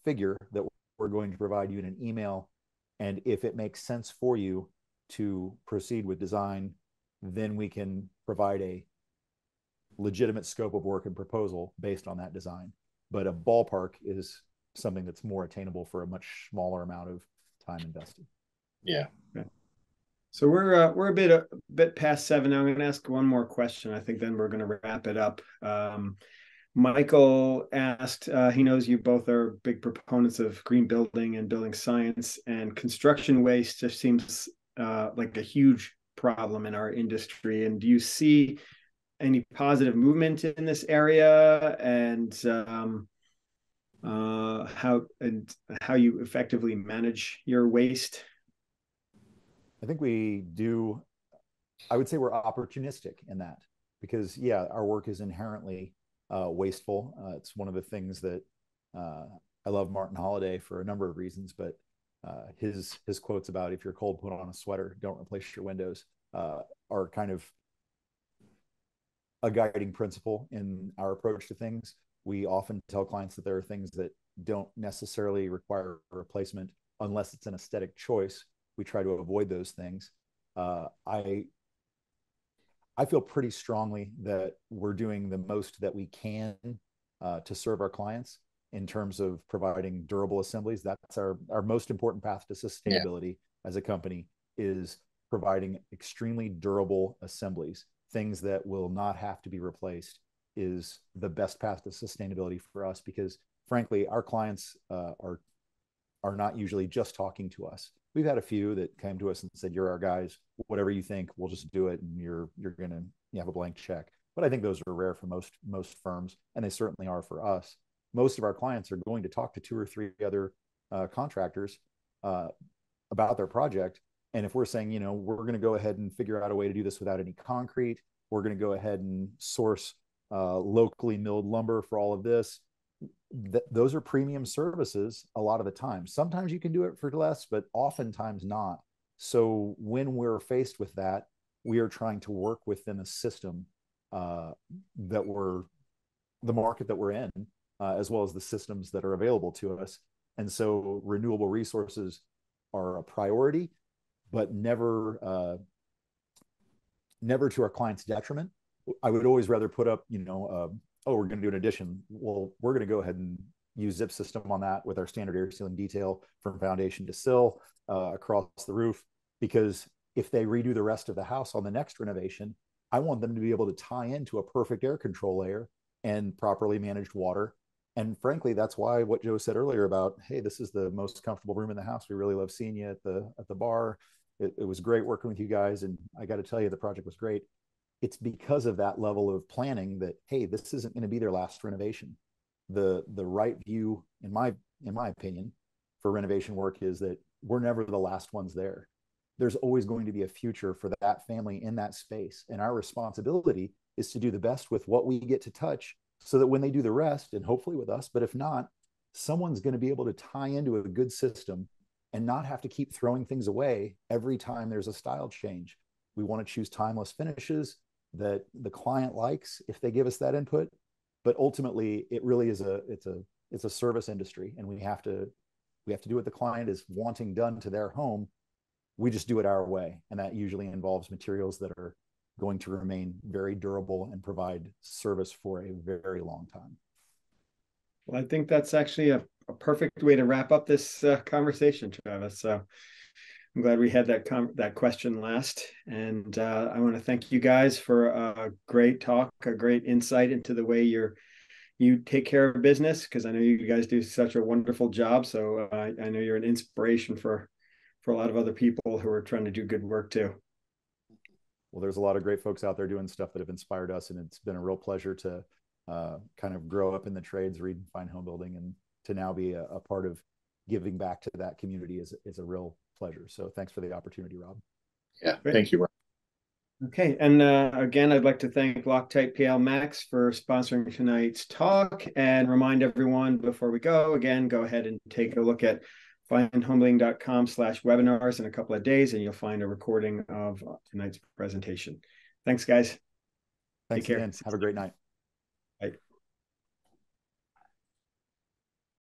figure that we're going to provide you in an email. And if it makes sense for you to proceed with design, then we can provide a legitimate scope of work and proposal based on that design. But a ballpark is something that's more attainable for a much smaller amount of time invested. Yeah. So we're uh, we're a bit a bit past seven. I'm going to ask one more question. I think then we're going to wrap it up. Um, Michael asked. Uh, he knows you both are big proponents of green building and building science, and construction waste just seems uh, like a huge problem in our industry. And do you see any positive movement in this area? And um, uh, how and how you effectively manage your waste? I think we do. I would say we're opportunistic in that because yeah, our work is inherently uh, wasteful. Uh, it's one of the things that uh, I love Martin Holladay for a number of reasons, but uh, his his quotes about if you're cold, put on a sweater, don't replace your windows uh, are kind of a guiding principle in our approach to things we often tell clients that there are things that don't necessarily require a replacement unless it's an aesthetic choice. We try to avoid those things. Uh, I I feel pretty strongly that we're doing the most that we can uh, to serve our clients in terms of providing durable assemblies. That's our our most important path to sustainability yeah. as a company is providing extremely durable assemblies, things that will not have to be replaced is the best path to sustainability for us because frankly our clients uh, are are not usually just talking to us. We've had a few that came to us and said you're our guys. Whatever you think we'll just do it and you're you're gonna you have a blank check. But i think those are rare for most most firms and they certainly are for us. Most of our clients are going to talk to two or three other uh, contractors uh, about their project and if we're saying you know we're going to go ahead and figure out a way to do this without any concrete we're going to go ahead and source uh, locally milled lumber for all of this. Th- those are premium services a lot of the time. Sometimes you can do it for less, but oftentimes not. So when we're faced with that, we are trying to work within a system uh, that we're the market that we're in, uh, as well as the systems that are available to us. And so renewable resources are a priority, but never uh, never to our clients' detriment. I would always rather put up, you know, uh, oh, we're going to do an addition. Well, we're going to go ahead and use zip system on that with our standard air sealing detail from foundation to sill uh, across the roof. Because if they redo the rest of the house on the next renovation, I want them to be able to tie into a perfect air control layer and properly managed water. And frankly, that's why what Joe said earlier about, hey, this is the most comfortable room in the house. We really love seeing you at the at the bar. It, it was great working with you guys, and I got to tell you, the project was great. It's because of that level of planning that hey this isn't going to be their last renovation. The the right view in my in my opinion for renovation work is that we're never the last ones there. There's always going to be a future for that family in that space and our responsibility is to do the best with what we get to touch so that when they do the rest and hopefully with us but if not someone's going to be able to tie into a good system and not have to keep throwing things away every time there's a style change. We want to choose timeless finishes that the client likes if they give us that input but ultimately it really is a it's a it's a service industry and we have to we have to do what the client is wanting done to their home. We just do it our way and that usually involves materials that are going to remain very durable and provide service for a very long time well i think that's actually a, a perfect way to wrap up this uh, conversation travis so I'm glad we had that com- that question last, and uh, I want to thank you guys for a great talk, a great insight into the way you're you take care of business because I know you guys do such a wonderful job. So uh, I know you're an inspiration for for a lot of other people who are trying to do good work too. Well, there's a lot of great folks out there doing stuff that have inspired us, and it's been a real pleasure to uh, kind of grow up in the trades, read and Fine Homebuilding, and to now be a, a part of giving back to that community is is a real pleasure. So thanks for the opportunity, Rob. Yeah, Great. thank you, Rob. Okay, and uh, again, I'd like to thank Loctite PL Max for sponsoring tonight's talk and remind everyone before we go, again, go ahead and take a look at finehomebuilding.com slash webinars in a couple of days, and you'll find a recording of tonight's presentation. Thanks, guys. Thanks again. Have a great night.